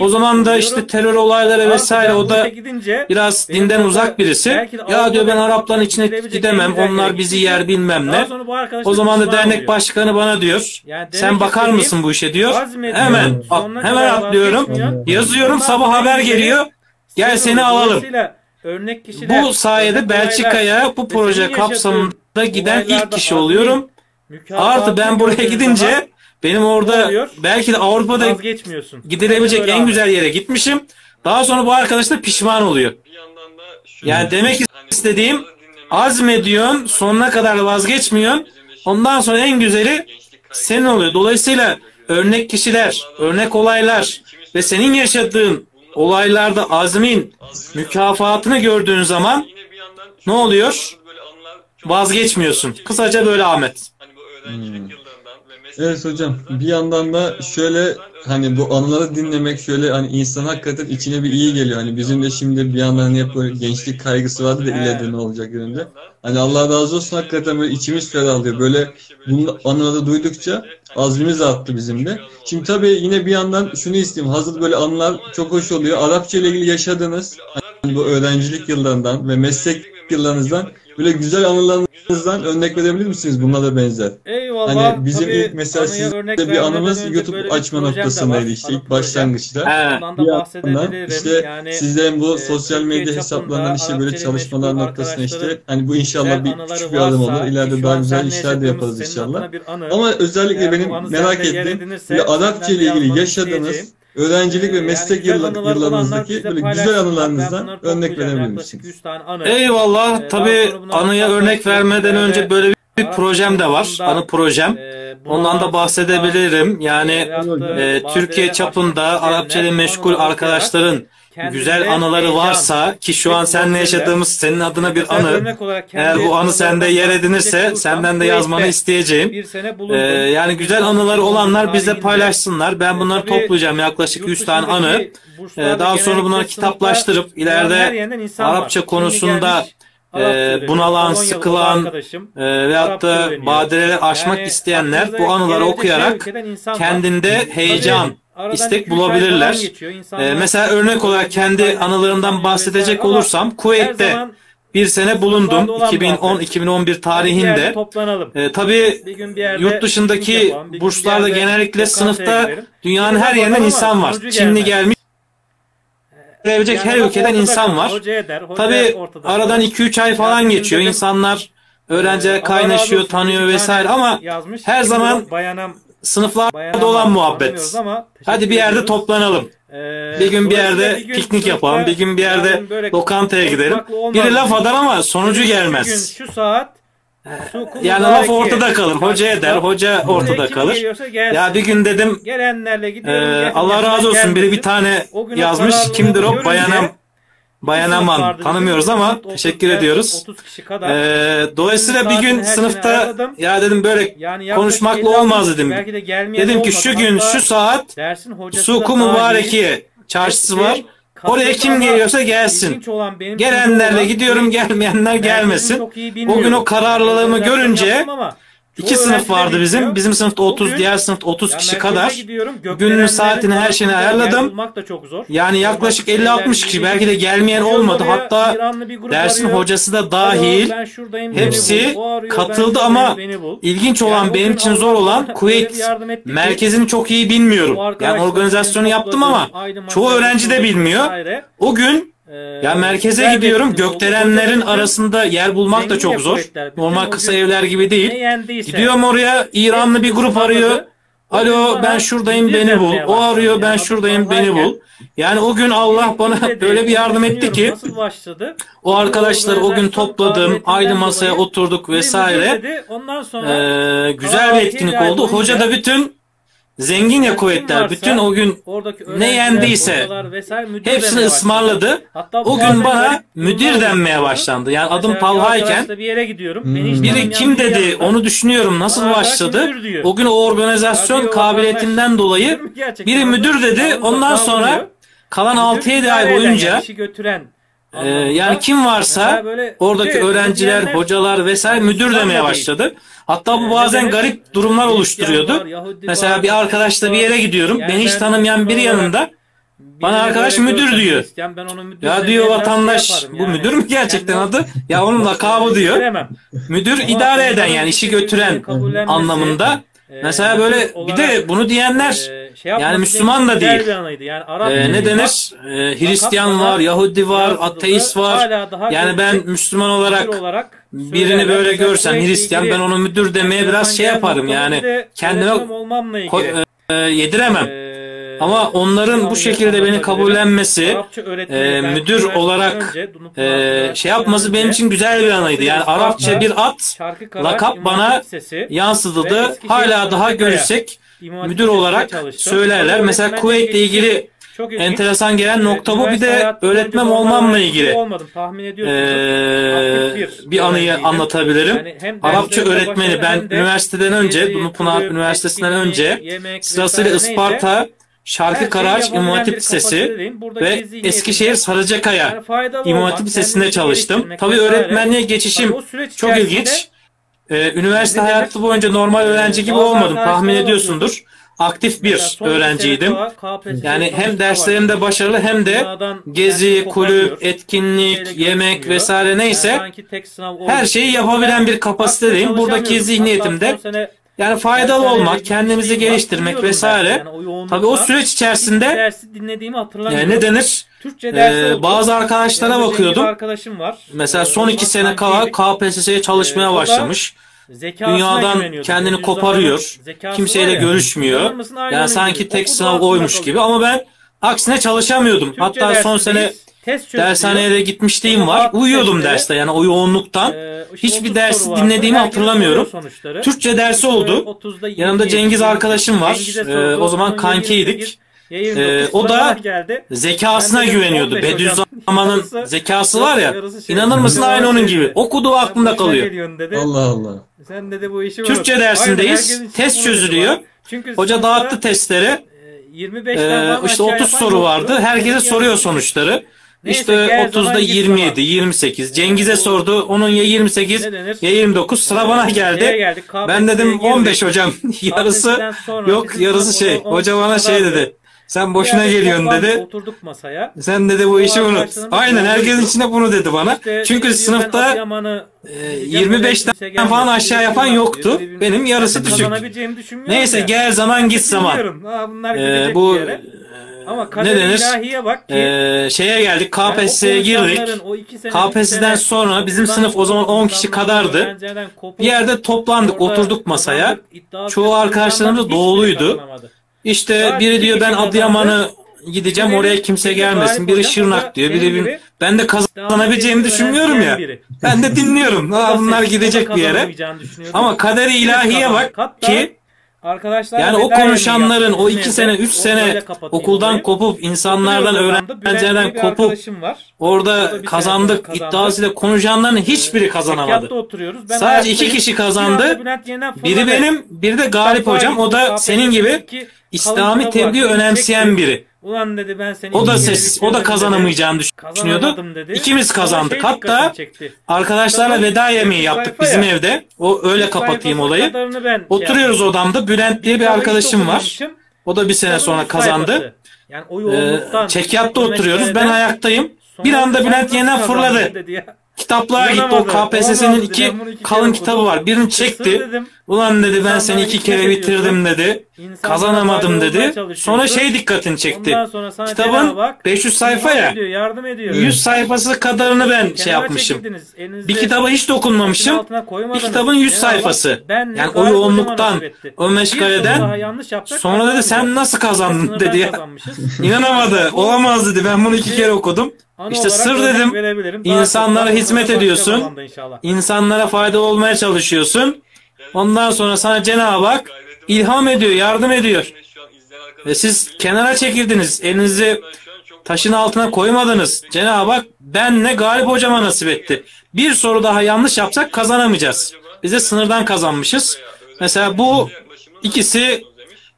O zaman da işte terör olayları vesaire o da gidince biraz dinden uzak birisi. Ya diyor ben Arapların içine gidemem. Onlar bizi yer bilmem ne. O zaman da dernek oluyor. başkanı bana diyor. Yani Sen bakar mısın bu işe diyor. Hemen at- hemen atlıyorum. Yazıyorum sabah haber geliyor. Gel seni alalım. Örnek kişiler, Bu sayede Belçika'ya bu proje kapsamında giden ilk kişi oluyorum. Artı ben buraya gidince benim orada oluyor? belki de Avrupa'da vazgeçmiyorsun. gidilebilecek en abi. güzel yere gitmişim. Daha sonra bu arkadaş da pişman oluyor. Bir yandan da şu Yani demek hani istediğim azmediyorsun, sonuna kadar vazgeçmiyorsun. Ondan sonra en güzeli senin oluyor. Dolayısıyla örnek kişiler, örnek olaylar ve senin yaşadığın olaylarda azmin mükafatını gördüğün zaman ne oluyor? Vazgeçmiyorsun. Kısaca böyle Ahmet. hani Hmm. Evet hocam bir yandan da şöyle hani bu anıları dinlemek şöyle hani insan hakikaten içine bir iyi geliyor. Hani bizim de şimdi bir yandan hani hep böyle gençlik kaygısı vardı da ileride ne olacak yönünde. Hani Allah razı olsun hakikaten böyle içimiz ferahlıyor. Böyle bunu anıları duydukça azmimiz arttı bizim de. Şimdi tabii yine bir yandan şunu isteyeyim. Hazır böyle anılar çok hoş oluyor. Arapça ile ilgili yaşadığınız hani bu öğrencilik yıllarından ve meslek yıllarınızdan böyle güzel anılarınızdan örnek verebilir misiniz? Buna da benzer. Eyvallah. Hani bizim Tabii ilk mesela sizde bir anımız YouTube bir açma noktasındaydı işte ilk başlangıçta. He. Ondan Bir da bahsedebilirim. işte yani sizlerin bu e, sosyal medya hesaplarından işte böyle çalışmalar noktasına işte hani bu inşallah bir küçük bir adım olur. İleride daha güzel işler de yaparız inşallah. bir. Ama özellikle benim merak ettiğim böyle Arapça ile ilgili yaşadığınız öğrencilik ve Ee, meslek yani yıllar- yıllarınızdaki böyle güzel anılarınızdan örnek verebilir misiniz? 100 tane anı. Eyvallah. Ee, Tabii anıya örnek vermeden önce böyle bir Arapça projem de var. Anı projem. e, Ondan da bahsedebilirim. Yani e, Türkiye çapında Arapça ile meşgul arkadaşların güzel anıları varsa ki şu an seninle yaşadığımız senin adına bir anı. Eğer bu anı sende yer edinirse senden de yazmanı isteyeceğim. Bir Ee, yani güzel anıları olanlar bizle paylaşsınlar. Ben bunları Tabii toplayacağım yaklaşık yurt 100 tane anı. Ee, daha sonra bunları kitaplaştırıp ileride. Arapça konusunda e, bunalan, sıkılan, e, veyahut da öğreniyor. badireler aşmak Yani isteyenler bu anıları okuyarak şey ülkeden insan var. kendinde heyecan, Tabii aradan istek bulabilirler. geçiyor. İnsanlar Ee, mesela örnek olarak kendi anılarımdan bahsedecek olursam Kuveyt'te bir sene bulundum. sınıflarda olan 2010-2011 bir yerde tarihinde. Ee, tabii Bir bir yurt dışındaki burslarda genellikle sınıfta dünyanın her yerinden insan var. Çinli gelmiş. Gelebilecek Yani her ülkeden insan var. Hoca eder, hoca Tabii ortada aradan kalır. 2-3 ay falan Yani geçiyor. İnsanlar Ee, Allah kaynaşıyor, razı olsun, tanıyor bir vesaire ama yazmış. her zaman bayanam, sınıflarda bayanam olan muhabbet. ama Hadi bir yerde toplanalım. Ee, Bir gün bir yerde bir gün piknik yapalım, bir gün bir yerde yani lokantaya gidelim. Biri laf atar ama sonucu gelmez. gün şu saat Yani laf ortada kalır. Hoca eder, hoca ortada kalır. Ya bir gün dedim Gelenlerle e, gidiyorum. gelmeyenler Allah razı olsun biri bir tane yazmış. Kimdir o? Bayanam. Bayanaman. Tanımıyoruz ama 30, teşekkür 30, ediyoruz. 30 kişi kadar. Ee, dolayısıyla bir gün sınıfta ya dedim böyle yani konuşmakla 50 olmaz dedim. Dedim ki şu gün şu saat Suku Mübarekiye çarşısı var. Oraya kim geliyorsa gelsin. Gelenlerle gidiyorum olan- gelmeyenler gelmesin. O gün o kararlılığımı görünce İki sınıf vardı bizim. bekliyor. Bizim sınıfta 30, Bugün- diğer sınıfta 30 Ya kişi kadar. Günün saatini, her şeyini ayarladım. da çok zor. Yani yaklaşık Normal 50-60 kişi belki de gelmeyen olmadı. oraya, Hatta dersin arıyor. hocası da dahil ben beni hepsi arıyor, ben katıldı şuradayım, ama beni bul. ilginç olan Yani benim için zor olan Kuveyt merkezini çok iyi bilmiyorum. Yani organizasyonu yaptım ama çoğu öğrenci de bilmiyor. O gün Ee, ya merkeze güzel gidiyorum. Gökdelenlerin arasında yer bulmak da çok zor. Normal kısa evler gibi değil. Gidiyorum oraya İranlı bir grup arıyor. Alo ben şuradayım beni bul. O arıyor ben şuradayım beni bul. Yani o gün Allah bana böyle bir yardım etti ki o arkadaşları o gün topladım. Aynı masaya oturduk vesaire. Ee, güzel bir etkinlik oldu. Hoca da bütün zengin ya kuvvetler. varsa Bütün o gün oradaki ne öğrenciler, yendiyse vesaire hepsini ısmarladı. Hatta O gün bana müdür denmeye başlandı. Yani adım Mesela Talha'yken arkadaşla bir yere gidiyorum. Hmm. Beni biri kim dedi yanımda. onu düşünüyorum nasıl arkadaş başladı. O gün o organizasyon kabiliyetinden dolayı biri müdür dedi. Ondan sonra kalan Müdür 6-7 idare ay boyunca götüren Ee, yani kim varsa oradaki müdür, öğrenciler, hocalar vesaire müdür demeye değil. başladı. Hatta Ee, bu ne bazen garip durumlar oluşturuyordu. Mesela bir arkadaşla bir yere gidiyorum. Beni hiç tanımayan biri yanında. Bana arkadaş müdür diyor. Ya diyor vatandaş şey bu müdür mü gerçekten adı? Ya onun lakabı diyor. Müdür idare eden yani işi götüren anlamında. E, Mesela böyle bir olarak, de bunu diyenler e, şey yani Müslüman da değil. bir. Yani Arap e, ne denir? E, Hristiyan var, Yahudi var, ateist var. Yani ben Müslüman olarak olarak birini böyle görsem Hristiyan ben onu müdür demeye biraz şey yaparım yani. bir Kendime ko- e, yediremem. Ee, Ama onların bu şekilde beni kabullenmesi, e, müdür olarak e, şey yapması benim için güzel bir anıydı. Yani Arapça bir at lakap bana yansıtıldı. Hala daha görüşsek müdür olarak söylerler. Mesela Kuveyt'le ilgili çok enteresan gelen nokta bu. Bir de öğretmen olmamla ilgili olmadım tahmin ediyorsunuz. e, Aktif bir anıyı anlatabilirim. Yani Arapça öğretmeni ben üniversiteden önce, kulüp, Üniversitesi'nden önce sırasıyla Isparta, Şarkı yapabilen İmam Hatip Lisesi ve Eskişehir Sarıcakaya İmam Hatip Lisesi'nde çalıştım. Tabii öğretmenliğe geçişim çok ilginç. Ee, üniversite hayatı boyunca normal öğrenci gibi olmadım. Tahmin ediyorsundur. Aktif bir öğrenciydim. Yani hem derslerimde başarılı hem de gezi, kulüp, etkinlik, yemek vesaire neyse her şeyi yapabilen bir kapasitedeyim. Buradaki son sene yani faydalı olmak, kendimizi geliştirmek vesaire. Yani o Tabii o süreç içerisinde dersi dinlediğimi hatırlamıyorum. ne denir? Türkçe dersi Ee, oldu. bazı arkadaşlara bakıyordum. arkadaşım var. Mesela Ee, son iki sene kala KPSS'ye çalışmaya Ee, o da başlamış. Dünyadan kendini koparıyor. Kimseyle görüşmüyor. Yani sanki tek sınav oymuş gibi ama ben aksine çalışamıyordum. Hatta son sene. Test çözülüyor. dershaneye de gitmişliğim var. Uyuyordum testlere, derste yani o yoğunluktan. İşte Hiçbir 30 dersi vardı. dinlediğimi Herkes hatırlamıyorum. Türkçe dersi oldu. 30'da 20, Yanımda Cengiz 20, arkadaşım var. Sordu. o zaman kankiydik. 28, yayın Ee, o da geldi. Zekasına de güveniyordu. 15 hocam. Bediüzzaman'ın zekası var ya. şey- İnanır mısın aynı onun gibi. Okuduğu aklında kalıyor. Allah Allah. Sen dedi bu işi Türkçe dersindeyiz. Test çözülüyor. Hoca dağıttı testleri. e, 25'ten Ee, işte aşağı 30 yapan soru vardı. Herkese Herkes soruyor sonuçları. Neyse, İşte gel 30'da zaman, git 27, zaman. 28. Cengiz'e sordu. Onun ya 28 Ne denir? ya 29. Sıra bana geldi. geldik? Ben dedim KPSS'ye 15 girdik. hocam. yarısı KPSS'den sonra yok bizim yarısı şey. o- o- Hoca bana şey dedi. Sen boşuna Yani geliyorsun toplandık, dedi. Oturduk masaya. Sen dedi bu işi unut. arkadaşlarımız Aynen herkesin içinde bunu dedi bana. İşte Çünkü ben sınıfta Adıyaman'ı e, gideceğim, 25'ten oraya kimse falan aşağı yapan yoktu. Benim yarısı düşük. Kazanabileceğimi düşünmüyorum Neyse ya. gel zaman git zaman. Bilmiyorum. Ha, bunlar Ee, gidecek bu bir yere. Ama ne denir? ilahiye bak ki. Ee, şeye geldik KPSS'ye girdik. KPSS'den sonra bizim sınıf o zaman 10 kişi kadardı. kopup Bir yerde toplandık, oturduk masaya. Çoğu arkadaşlarımız doğuluydu. İşte Sadece biri diyor ben Adıyaman'ı gideceğim Biri- oraya kimse biri gelmesin. Biri Şırnak diyor. Biri bir... gibi Ben de kazanabileceğimi düşünmüyorum ya. Ben de dinliyorum. Ha, bunlar gidecek bir yere. Ama kaderi ilahiye bak ki Arkadaşlar yani o konuşanların o iki sene, üç sene okuldan kopup insanlardan, öğrencilerden kopup orada kazandık iddiasıyla konuşanların hiçbiri kazanamadı. oturuyoruz. Ben Sadece iki kişi kazandı. Biri benim, biri de Galip hocam. O da senin gibi İslami kalın tebliğ kitap var. önemseyen biri. Ulan dedi ben seni O da ses, o da kazanamayacağını düşünüyordu. Dedi. İkimiz kazandık. şey Hatta arkadaşlarla veda yemeği ilk yaptık bizim ya. evde. O öyle kapatayım Sayfası olayı. şey Oturuyoruz yaptım. odamda. Bülent diye bir arkadaşım var. O da bir sene sonra kazandı. Yani o Ee, çekyatta oturuyoruz. Ben ayaktayım. Bir anda Bülent yeniden fırladı. Kitaplığa gitti. O. KPSS'nin iki kalın kitabı var. Birini çekti. Ulan dedi ben seni iki kere bitirdim dedi. Kazanamadım dedi. Sonra şey dikkatini çekti. Kitabın Cenab-ı Hak 500 sayfa ya. Ediyor, yardım ediyor. 100 sayfası kadarını ben şey yapmışım. Bir kitaba hiç dokunmamışım. Bir kitabın 100 Cenab-ı Hak, sayfası. Yani o yoğunluktan, o meşgaleden Sonra dedi sen nasıl kazandın dedi ya. İnanamadı. Olamaz dedi. Ben bunu iki kere okudum. Anı İşte sır dedim. İnsanlara hizmet ediyorsun. İnsanlara faydalı olmaya çalışıyorsun. Ondan sonra sana Cenab-ı Hak ilham ediyor, yardım ediyor. Ve siz kenara çekildiniz. Elinizi taşın altına koymadınız. Cenab-ı Hak benle Galip hocama nasip etti. Bir soru daha yanlış yapsak kazanamayacağız. Biz de sınırdan kazanmışız. Mesela bu ikisi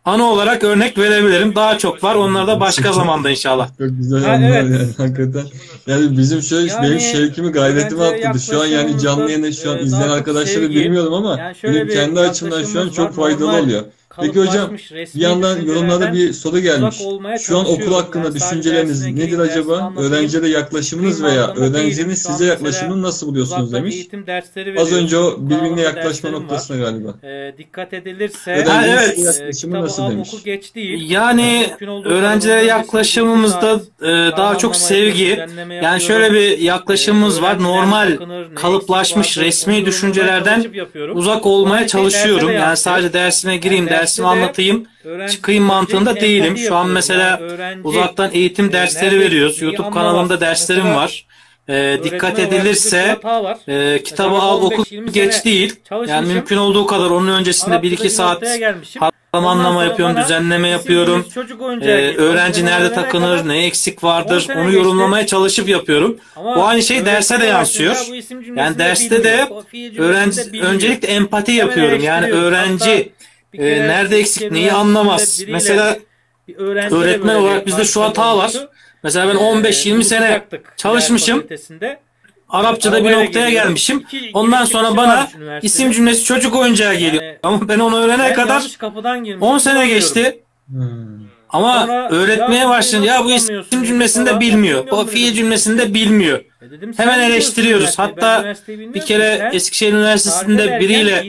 ana olarak örnek verebilirim. Daha çok var. Onlar da başka zamanda inşallah. Çok güzel Ha, evet. yani hakikaten. Yani bizim şöyle Yani benim şevkimi gayretimi arttırdı. Şu an yani canlı yayını şu an izleyen arkadaşları sevgi, bilmiyorum ama yani benim kendi açımdan şu an çok faydalı Normal oluyor. Peki hocam bir yandan yorumlarda bir soru gelmiş. Şu an okul hakkında Yani düşünceleriniz nedir acaba? Öğrencilere yaklaşımınız veya öğrencinin size yaklaşımını nasıl buluyorsunuz demiş. eğitim dersleri Az önce o birbirine yaklaşma derslerim var. noktasına galiba. Ee, dikkat edilirse Öğrencinin Ha, evet. e, yaklaşımı kitabı nasıl al demiş. geç değil. Yani öğrencilere yaklaşımımızda e, daha çok sevgi. Yani şöyle bir yaklaşımımız var. Normal kalıplaşmış resmi düşüncelerden uzak olmaya çalışıyorum. Yani sadece dersime gireyim, dersimi anlatayım, çıkayım mantığında değilim. Şu an mesela uzaktan eğitim dersleri veriyoruz. YouTube kanalımda derslerim var. E, dikkat edilirse e, kitabı al oku geç değil. Yani mümkün olduğu kadar onun öncesinde 1-2 saat anlama yapıyorum, düzenleme yapıyorum. Ee, öğrenci nerede takınır, ne eksik vardır onu yorumlamaya çalışıp yapıyorum. Bu aynı şey derse de yansıyor. Yani derste de öğrenci öncelikle empati yapıyorum. Yani öğrenci e, nerede eksik, neyi anlamaz. Mesela öğretmen olarak bizde şu hata var. Mesela ben 15-20 sene çalışmışım. Arapçada bir noktaya gelmişim. Ondan sonra bana isim cümlesi çocuk oyuncağı geliyor. Ama ben onu öğrenene kadar 10 sene geçti. Hmm. Ama Sonra, öğretmeye ya başlayınca ya bu isim cümlesini de bilmiyor. O fiil cümlesini de bilmiyor. Hemen eleştiriyoruz. Hatta bir kere Eskişehir Üniversitesi'nde biriyle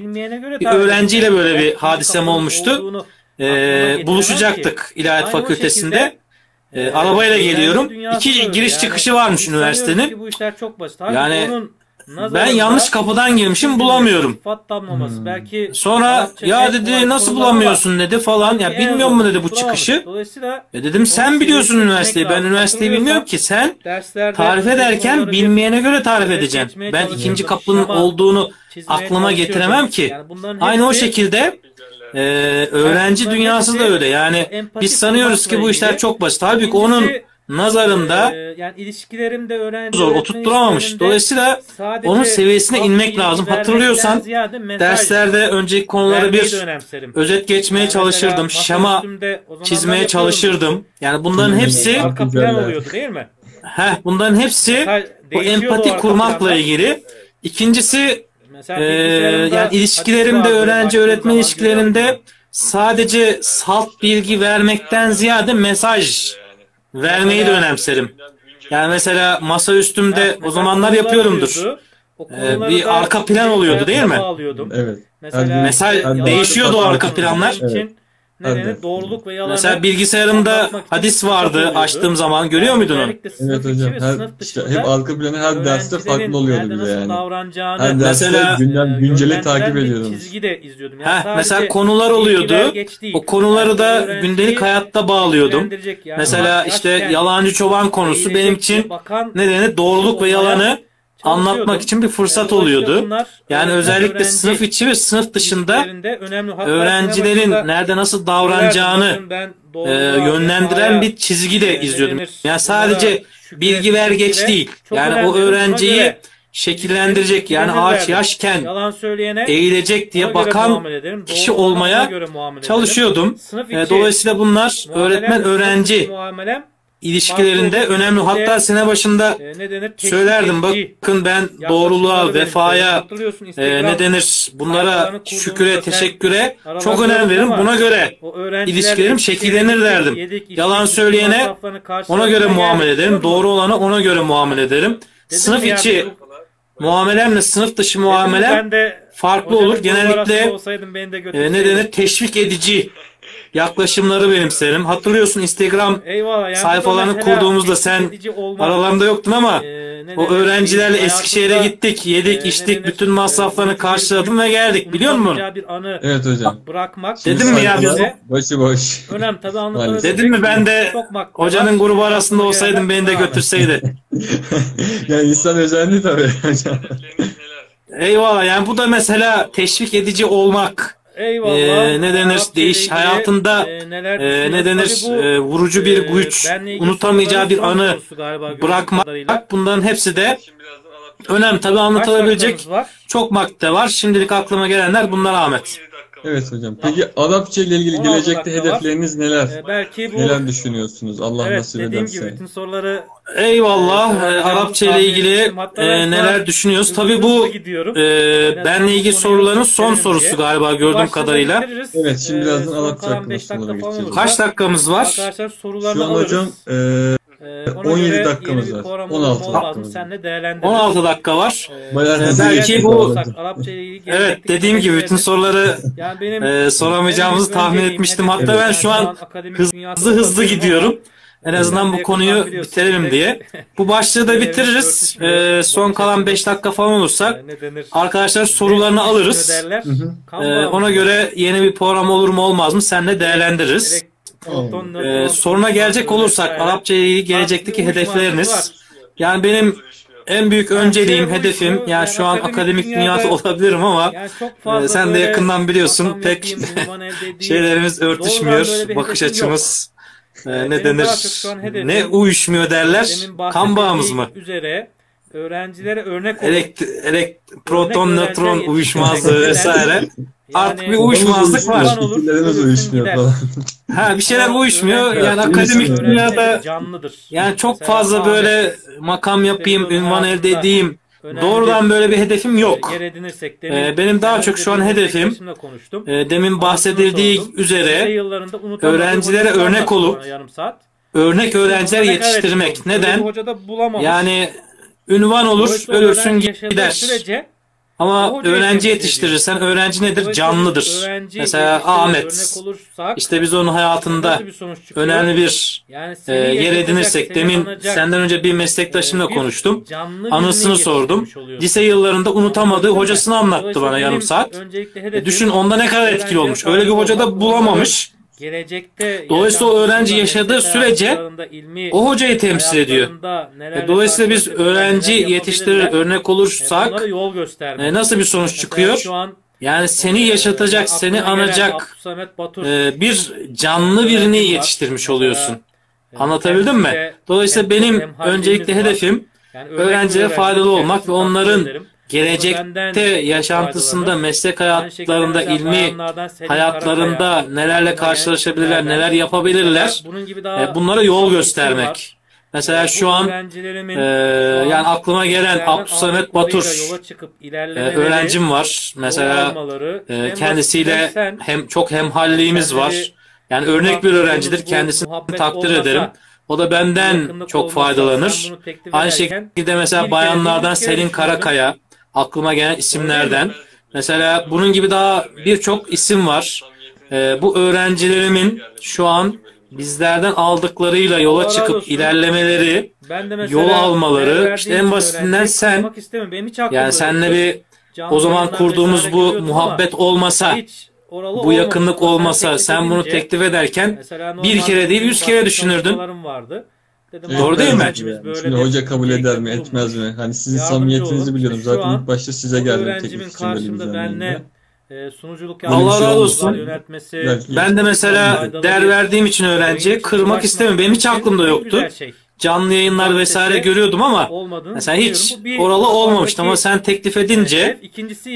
bir öğrenciyle böyle bir hadisem olmuştu. Ee, buluşacaktık İlahiyat Fakültesi'nde. Ee, arabayla geliyorum. İki giriş çıkışı varmış üniversitenin. Yani ben yanlış kapıdan girmişim bulamıyorum. Belki Sonra ya dedi nasıl bulamıyorsun dedi falan. Ya bilmiyor mu dedi bu çıkışı. Dolayısıyla Ya dedim sen biliyorsun üniversiteyi. Ben üniversiteyi bilmiyorum ki. Sen tarif ederken bilmeyene göre tarif edeceksin. Ben ikinci kapının olduğunu aklıma getiremem ki. Aynı o şekilde e, öğrenci dünyası da öyle. Yani biz sanıyoruz ki bu işler çok basit. Halbuki onun nazarında Ee, yani ilişkilerimde öğrenci zor oturtturamamış. Dolayısıyla onun seviyesine inmek lazım. Hatırlıyorsan derslerde önceki konuları vermeyi bir önemserim. özet geçmeye Yani çalışırdım. Şema çizmeye çalışırdım. Yani bunların Hmm. hepsi Arka plan oluyordu değil mi? heh, bunların hepsi bu empati kurmakla ilgili. İkincisi Mesela bilgisayarımda yani ilişkilerimde, öğrenci öğretmen ilişkilerinde sadece salt bilgi vermekten ziyade mesaj vermeyi de önemserim. Yani mesela masa üstümde o zamanlar yapıyorumdur. oluyordu. Ee, bir arka plan oluyordu değil mi? Evet. Mesela, yalan değişiyordu o arka planlar. için Evet. Ne denir? Evet. Doğruluk ve yalanı Mesela bilgisayarımda hadis vardı oluyordu. açtığım zaman görüyor muydun onu? Evet hocam. Her, işte hep arka planı her derste farklı oluyordu nerede bize yani. davranacağını Her derste Mesela- gündem, e, günceli takip bir ediyordum. çizgi de izliyordum. Yani Heh, mesela konular oluyordu. O konuları da Yani gündelik hayatta bağlıyordum. yani. Mesela işte yalancı çoban konusu benim için ne denir? Doğruluk ve yalanı anlatmak için bir fırsat oluyordu. Yani özellikle sınıf içi ve sınıf dışında öğrencilerin nerede nasıl davranacağını e, yönlendiren bir çizgi de izliyordum. Yani sadece bilgi ver geç değil. Yani o öğrenciyi şekillendirecek yani ağaç yaşken Yalan söyleyene eğilecek diye bakan kişi olmaya çalışıyordum. E, Dolayısıyla bunlar öğretmen öğrenci ilişkilerinde farklı önemli. Hatta sene başında e, ne denir? Teşvik söylerdim edici bakın ben doğruluğa, vefaya, e, ne denir bunlara şüküre, teşekküre çok önem veririm. Buna göre ilişkilerim şekillenir derdim. yedik, Yalan söyleyene ona göre muamele ederim. Doğru olana ona göre muamele ederim. Dedim Sınıf içi bu- muamelemle sınıf dışı muamelem de farklı olur. Genellikle de e, ne denir teşvik edici yaklaşımları benimserim. Hatırlıyorsun Instagram Eyvallah yani sayfalarını kurduğumuzda sen aralarında yoktun ama e, ne o öğrencilerle Eskişehir'e gittik, e, yedik, ne içtik, denir, bütün e, masraflarını karşıladım ve geldik. Biliyor musun? bir anı Evet hocam. bırakmak. Dedim mi ya bize? Başıboş. Önemli tabii anlatabilecek. Dedim mi ben de Hocanın grubu arasında olsaydım beni de götürseydi. yani insan özelliği tabii hocam. Eyvallah yani bu da mesela teşvik edici olmak. Eyvallah. Ee, ne denir? Değiş- hayatında, e, neler Ee, ne denir? Bu, Ee, vurucu bir e, güç, ilgili unutamayacağı bir anı bırakmak. Bunların hepsi de. Tabii Kaç anlatılabilecek çok madde var. Şimdilik aklıma gelenler bunlar Ahmet. 17 dakika var. Evet hocam. Peki Arapça ile ilgili 16 gelecekte dakika var. hedefleriniz neler? Ee, belki bu Neler düşünüyorsunuz? Allah evet nasip dediğim ederse. gibi bütün soruları Eyvallah. Ee, hocam, Arapça ile ilgili e, şu neler düşünüyoruz? Tabii bu e, benle ilgili soruların son sorusu diye. galiba gördüğüm kadarıyla. Evet, şimdi Ee, birazdan Arapça hakkında sorulara geçeceğiz. Kaç dakikamız var? Arkadaşlar Şu sorularını an alırız. hocam e, Ee, ona 17 göre dakikamız yeni bir var. program 16 olur mu olmaz mı dakikamız var. senle değerlendiririz. 16 dakika var. Ee, Bayağı eğer hızlı belki geçti bu bu. olsak Arapça ile ilgili Evet dediğim gibi bütün soruları yani benim e, soramayacağımızı en büyük tahmin önceliğim, etmiştim. hedefim- Hatta ben şu an akademik hızlı hızlı gidiyorum. En azından bu konuyu bitirelim diye. Bu başlığı da bitiririz. Ee, son kalan 5 dakika falan olursak Ee, ne denir? arkadaşlar sorularını alırız. Ee, ona göre yeni bir program olur mu olmaz mı senle değerlendiririz. Ee, soruna gelecek olursak vesaire. Arapça ile ilgili gelecekteki hedefleriniz. Yani benim en büyük önceliğim, şey hedefim yani şu an akademik dünyada- olabilirim ama Ee, sen de yakından biliyorsun, pek şeylerimiz örtüşmüyor. Bakış açımız e, Benim ne denir? Ne uyuşmuyor derler? Kan bağımız mı? üzere öğrencilere örnek. Elekt, elekt, proton, Örnek nötron uyuşmazlığı yetiştirmek. vesaire. Artık bir Yani- uyuşmazlık var. Fikirlerimiz uyuşmuyor falan. Ha bir şeyler uyuşmuyor. Yani akademik dünyada canlıdır. yani çok Mesela fazla böyle makam yapayım, ünvan elde edeyim. önemli Doğrudan böyle bir hedefim yok. Yer edinirsek Ee, benim daha çok şu an hedefim, konuştum. Ee, demin bahsedildiği Lise üzere öğrencilere örnek olup bana yarım saat. örnek öğrenciler yetiştirmek. Neden? Yani ünvan olur, ölürsün gider. Sürece Ama o hocayı öğrenci yetiştirirsen öğrenci nedir? Canlıdır. öğrenci Mesela yetiştirip Ahmet. İşte biz onun hayatında bir önemli bir yani e, yer edinirsek seni demin anacak, senden önce bir meslektaşımla e, bir konuştum. Anısını sordum. Lise yıllarında unutamadığı hocasını anlattı bana yarım saat. E, düşün onda ne kadar etkili olmuş. Öyle bir hoca da bulamamış. Gelecekte Dolayısıyla o öğrenci yaşadığı sürece ilmi O hocayı temsil ediyor. E, Dolayısıyla biz öğrenci yetiştirir, yapabilirler, örnek e, olursak bunlara yol göstermek. e, nasıl bir sonuç Mesela çıkıyor? Şu an Yani seni e, yaşatacak, seni aklıma gelen anacak e, bir canlı birini yetiştirmiş oluyorsun. e, Anlatabildim mi? Dolayısıyla benim var. hedefim öğrencilere öğrenci, faydalı olmak ve onların. Gelecekte yaşantısında, meslek hayatlarında, ilmi hayatlarında nelerle karşılaşabilirler, neler yapabilirler. E, bunlara yol var. göstermek. Mesela Bu şu an e, yani aklıma gelen Abdülsamet Batur e, öğrencim var. Mesela e, en kendisiyle hem çok hemhalliğimiz var. Yani örnek bir öğrencidir. Kendisini takdir ederim. O da benden çok faydalanır. Aynı şekilde mesela bayanlardan Selin. Karakaya aklıma gelen isimlerden. Mesela bunun gibi daha birçok isim var. Ee, bu öğrencilerimin şu an bizlerden aldıklarıyla yola çıkıp olsun. ilerlemeleri Ben de yol almaları, işte en basitinden sen- yani yoktu. bir o zaman kurduğumuz bu muhabbet olmasa bu yakınlık olmasa sen bunu teklif ederken bir kere değil, yüz kere düşünürdün. vardı. Dedim, Doğru değil mi? böyle Şimdi hoca kabul eder mi, etmez mi? Hani sizin Yardımcı samimiyetinizi olun. biliyorum. Zaten ilk başta size geldim öğrencimin teklif için karşımda benle e, sunuculuk Allah şey razı olsun. Belki- ben de mesela değer verdiğim için öğrenciye kırmak istemem. Benim hiç aklımda yoktu. şey. canlı yayınlar vesaire görüyordum ama mesela hiç oralı olmamıştı ama sen teklif edince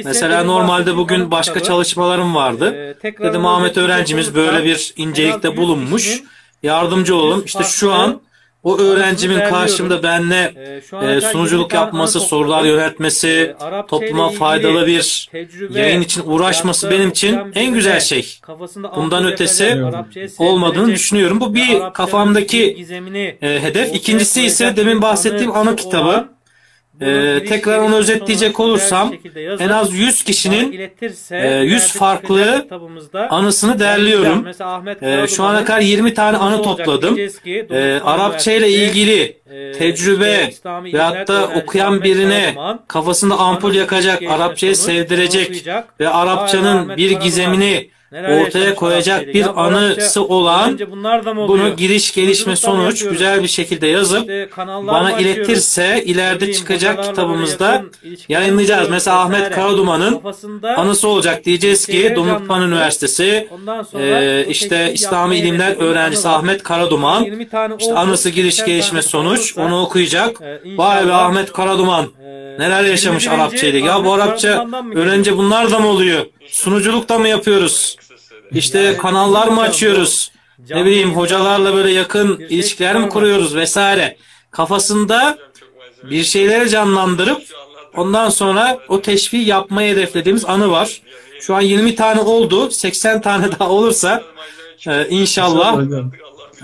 mesela normalde bugün başka çalışmalarım vardı. Ee, Dedim Ahmet öğrencimiz böyle bir incelikte 100 bulunmuş. Yardımcı olalım. İşte şu an o öğrencimin karşımda benle e, ana e, sunuculuk 20 tane yapması, sorular Ee, Arapça topluma faydalı bir yayın için uğraşması benim için en güzel şey. Bundan ötesi olmadığını düşünüyorum. Bu bir kafamdaki e, hedef. İkincisi ise demin bahsettiğim anı kitabı. Ee, tekrar onu özetleyecek olursam, En az 100 bana kişinin e, 100 ileride farklı anısını Ahmet E, şu ana kadar 20 tane anı topladım. E, Arapça ile ilgili e, tecrübe veyahut da okuyan birine kafasında ampul yakacak, Arapçayı sevdirecek ve Arapçanın bir gizemini neler ortaya koyacak bir Ya anısı olan bunu giriş gelişme sonuç güzel bir şekilde yazıp İşte bana iletirse ileride Bileyim, çıkacak kitabımızda yayınlayacağız. Mesela Ahmet. Karaduman'ın anısı olacak. Diyeceğiz ki canlandırıp Üniversitesi e, işte İslami İlimler öğrencisi. Ahmet Karaduman 20 tane işte anısı giriş 80 gelişme sonuç onu okuyacak. Vay be Ahmet Karaduman neler yaşamış 21. Arapça ile. Ya bu Arapça öğrenci bunlar da mı oluyor? Sunuculukta mı yapıyoruz? İşte kanallar mı açıyoruz? Ne bileyim hocalarla böyle yakın ilişkiler mi kuruyoruz vesaire. Kafasında bir şeyleri canlandırıp ondan sonra o teşviği yapmayı hedeflediğimiz anı var. Şu an 20 tane oldu. 80 tane daha olursa e, inşallah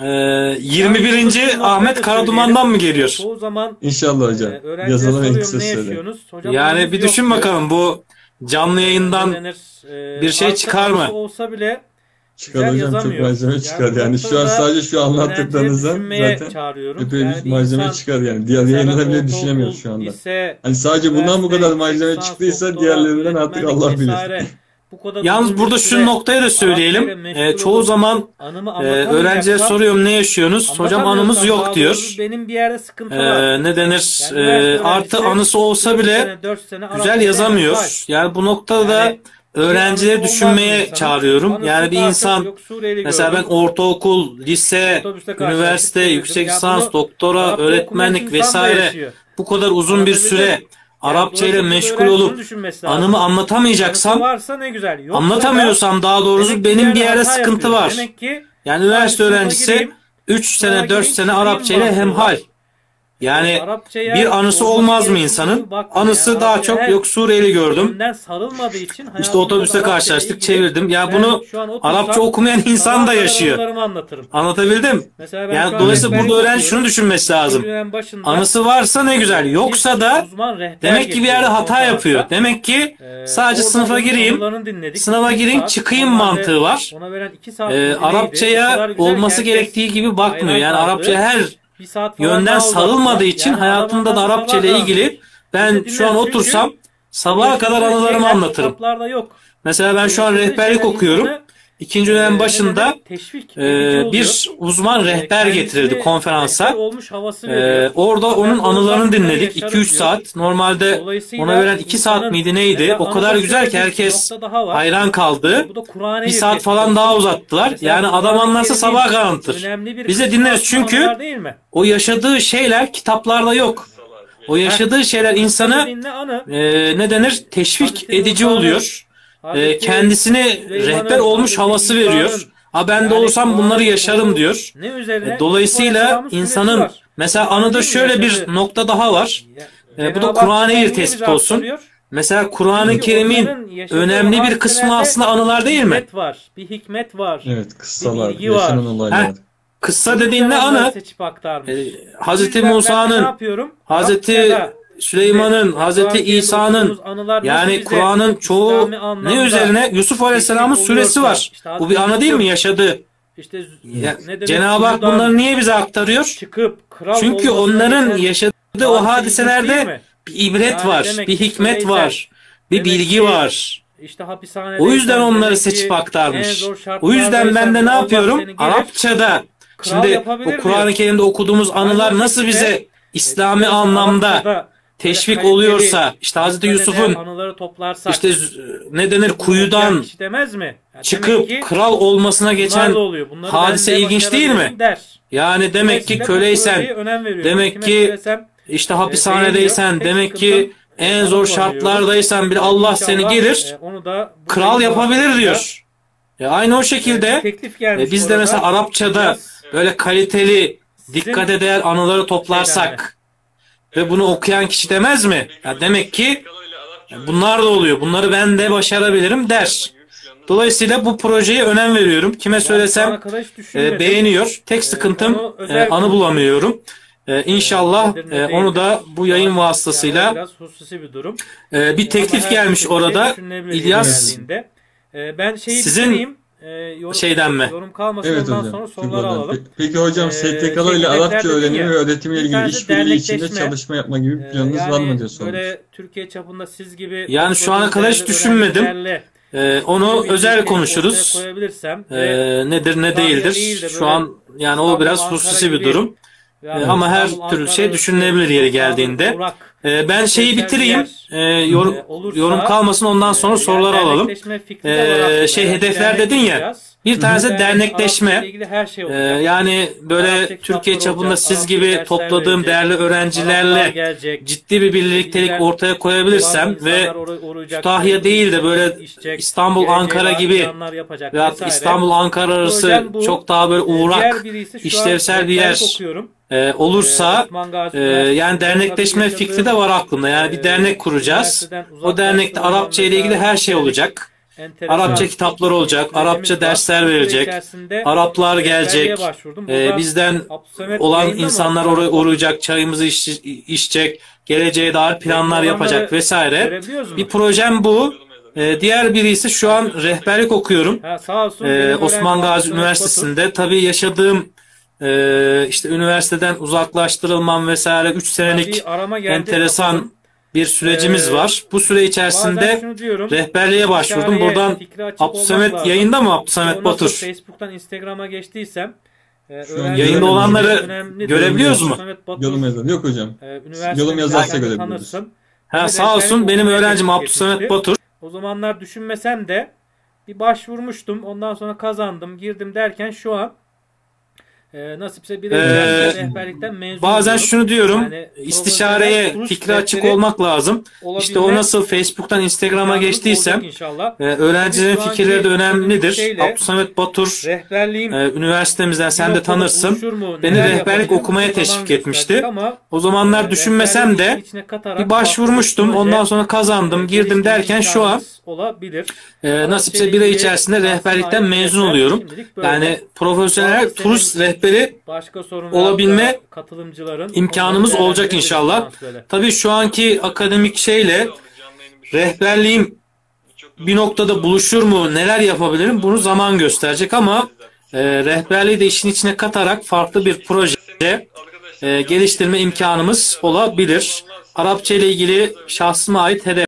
e, 21. Ahmet Karaduman'dan mı geliyor? Çoğu zaman İnşallah hocam. e, Yazalım en kısa Yani bir düşün bakalım bu canlı yayından Ne denir? E, bir şey çıkar mı? Olsa bile Çıkar hocam çok yazamıyor. malzeme çıkar bu yani. Şu an sadece şu anlattıklarınızdan zaten çağırıyorum. epey Yani bir malzeme insan çıkar yani. Diğer ben bile düşünemiyoruz şu anda. lise, Hani sadece bundan bu kadar malzeme çıktıysa diğerlerinden artık Allah bilir. vesaire. Bu kadar Yalnız burada şu süre noktayı da söyleyelim. Arapçayla E, çoğu zaman e, öğrenciye soruyorum ne yaşıyorsunuz? Hocam anımız yok diyor. Benim bir yerde sıkıntı E, var. ne denir? Yani E, artı anısı olsa bile sene, dört sene güzel yazamıyor. Yani bu noktada da Yani öğrencileri düşünmeye çağırıyorum. Yani bir insan mesela ben ortaokul, lise, üniversite, yüksek lisans, doktora, öğretmenlik vesaire bu kadar uzun bir süre? Arapça ile meşgul olup anımı anlatamayacaksam, varsa ne güzel. Yoksa anlatamıyorsam daha da doğrusu benim bir hata sıkıntı var. Demek ki Yani üniversite öğrencisi gireyim, 3 sınava sene 4 gireyim, sene Arapça ile hemhal. Yani Arapçaya bir anısı olmaz mı insanın? Anısı Yani daha çok yok Suriyeli gördüm. Sarılmadığı için İşte otobüste karşılaştık çevirdim. Ya ben bunu Arapça okumayan insan da yaşıyor. Anlatabildim? Mesela ben Yani dolayısıyla burada okuyorum. şunu düşünmesi lazım. Anısı varsa ne güzel. Yoksa da demek ki bir yerde hata yapıyor. Demek ki Ee, sadece orada sınıfa gireyim, sınava saat. çıkayım mantığı var. Ona veren 2 saat Ee, Arapçaya olması gerektiği gibi bakmıyor. Yani. Arapçaya her Bir saat falan yönden sarılmadığı için Yani hayatımda da Arapça ile ilgili ben şu an otursam sabaha kadar anılarımı anlatırım. yok. Mesela ben şu an rehberlik okuyorum. İkinci e, dönem ne başında teşvik e, bir uzman E, rehber getirildi konferansa. Ee, veriyor. orada onun anılarını dinledik. yaşarım 2-3 diyor. saat. Normalde ona veren 2 saat miydi neydi? O kadar güzel ki herkes hayran kaldı. Bir saat falan daha uzattılar. Yani adam anlarsa kadar anlatır. Biz de dinleriz çünkü o yaşadığı şeyler kitaplarda yok. O yaşadığı şeyler insanı e, ne denir? Teşvik edici oluyor. E, Süleyman'ın, rehber olmuş havası veriyor. Ha ben de olsam bunları yaşarım diyor. Ne üzerine? E, Dolayısıyla insanın mesela anıda şöyle bir nokta daha var. E, bu da bize tespit olsun. Mesela Kur'an-ı Kerim'in önemli bir kısmı aslında anılar değil mi? Hikmet var. Bir hikmet var. Evet kıssalar, bilgi var. yaşanan olaylar. Heh, Kıssa dediğin ne Onları anı? seçip aktarmış. E, O yüzden Hazreti ne Musa'nın? Hazreti Süleyman'ın, Hazreti İsa'nın yani Kur'an'ın çoğu ne üzerine? Yusuf Aleyhisselam'ın suresi var. işte Bu bir anı değil mi? Yusuf, Yaşadı. İşte Ya? Cenab-ı Hak bunları niye bize aktarıyor? çıkıp kral Çünkü onların yaşadığı o hadiselerde bir ibret Yani var, demek bir hikmet var, bir bilgi ki var. İşte hapishanede O yüzden onları seçip aktarmış. O yüzden ben de ne yapıyorum? Arapçada şimdi o Kur'an-ı Kerim'de okuduğumuz anılar nasıl bize İslami anlamda teşvik oluyorsa işte Hazreti Yusuf'un toplarsak işte ne denir kuyudan demez mi? Yani çıkıp ki kral olmasına geçen da oluyor. Bunları hadise ilginç değil mi? Der. yani demek ki köleysen, demek ki işte e, hapishanedeysen, demek ki en zor şartlardaysan bile Allah seni gelir, e, kral yapabilir diyor. E, aynı o şekilde e, biz de mesela Arapçada böyle kaliteli, sizin dikkate değer anıları toplarsak ve bunu okuyan kişi demez mi? Ya demek ki bunlar da oluyor. Bunları ben de başarabilirim der. Dolayısıyla bu projeye önem veriyorum. Kime söylesem e, beğeniyor. Tek E, sıkıntım e, anı bulamıyorum. E, İnşallah e, onu da bu yayın vasıtasıyla bir durum. e, bir teklif gelmiş orada. düşünülebilir İlyas. E, ben şeyi Sizin. E, yorum, şeyden mi? Yorum kalmasın Evet ondan hocam. sonra soruları alalım. Pe- Peki hocam Ee, STK'lı şey, ile Arapça öğrenimi ya, ve öğretimiyle bir ilgili işbirliği içinde çalışma yapma gibi bir E, planınız var mı diye sormuş. Böyle Türkiye çapında siz gibi Yani şu ana kadar hiç düşünmedim. öğrencilerle e, onu özel konuşuruz. E, ve nedir ne değildir. değil de Şu an yani o biraz hususi bir durum. yani E, ama her türlü şey düşünülebilir yeri geldiğinde. Uğrak, E, ben şeyi bitireyim. yer, E, yorum, e, olursa, yorum kalmasın ondan sonra e, soruları yani alalım. Ee, şey, hedefler dedin ya. Bir tanesi Dernek, dernekleşme. Her şey E, olacak. yani böyle Arapça Türkiye çapında olacak, siz gibi topladığım verecek, değerli öğrencilerle gelecek. ciddi bir birliktelik ortaya koyabilirsem ve Kütahya değil de böyle içecek, İstanbul, Ankara gibi veya. İstanbul Ankara arası bu. çok daha böyle Ee, uğrak işlevsel bir yer okuyorum. e, olursa Ee, e, yani dernekleşme fikri de var aklımda. Yani bir e, dernek kuracağız. üniversiteden O dernekte Arapça ile ilgili her şey olacak. Enteresan Arapça kitaplar olacak, Arapça dersler verecek, Araplar gelecek, e, bizden olan insanlar oraya uğrayacak, çayımızı iç, içecek, geleceğe dair planlar yapacak vesaire. Bir projem bu. E, diğer biri ise şu an rehberlik okuyorum. Ha, sağ olsun. Benim Osman Gazi Üniversitesi'nde tabii yaşadığım e, işte üniversiteden uzaklaştırılmam vesaire 3 Batur. senelik enteresan. Bir sürecimiz Ee, var. Bu süre içerisinde diyorum, rehberliğe başvurdum. Buradan lazım. yayında mı nasıl Batur? Facebook'tan Instagram'a geçtiysem e, yayında olanları görebiliyoruz mu? Yorum yazalım. Yok hocam. e, Yorum yazarsa tanırsın. Ha sağ olsun benim öğrencim etmişti. Batur. O zamanlar düşünmesem de bir başvurmuştum. Ondan sonra kazandım, girdim derken şu an e, nasipse bir Ee, rehberlikten mezun Bazen oluyorum. şunu diyorum. Yani istişareye fikri açık olmak lazım. İşte o nasıl Facebook'tan Instagram'a geçtiysem e, öğrencilerin fikirleri de önemlidir. şeyle- Abdülsamet Batur Rehberliğim e, üniversitemizden sen de tanırsın. mu, Beni rehberlik okumaya teşvik etmişti. Ama O zamanlar e, düşünmesem de rehberliği bir başvurmuştum. Ondan sonra kazandım, girdim derken şu an olabilir. e, nasipse Arapça bir ay içerisinde rehberlikten mezun oluyorum. Yani profesyonel turist senin rehberi Başka olabilme katılımcıların imkanımız olacak inşallah. Tabii şu anki akademik şeyle rehberliğim bir noktada buluşur mu, neler yapabilirim bunu zaman gösterecek ama e, rehberliği de işin içine katarak farklı bir proje e, geliştirme imkanımız olabilir. Arapça ile ilgili şahsıma ait hedef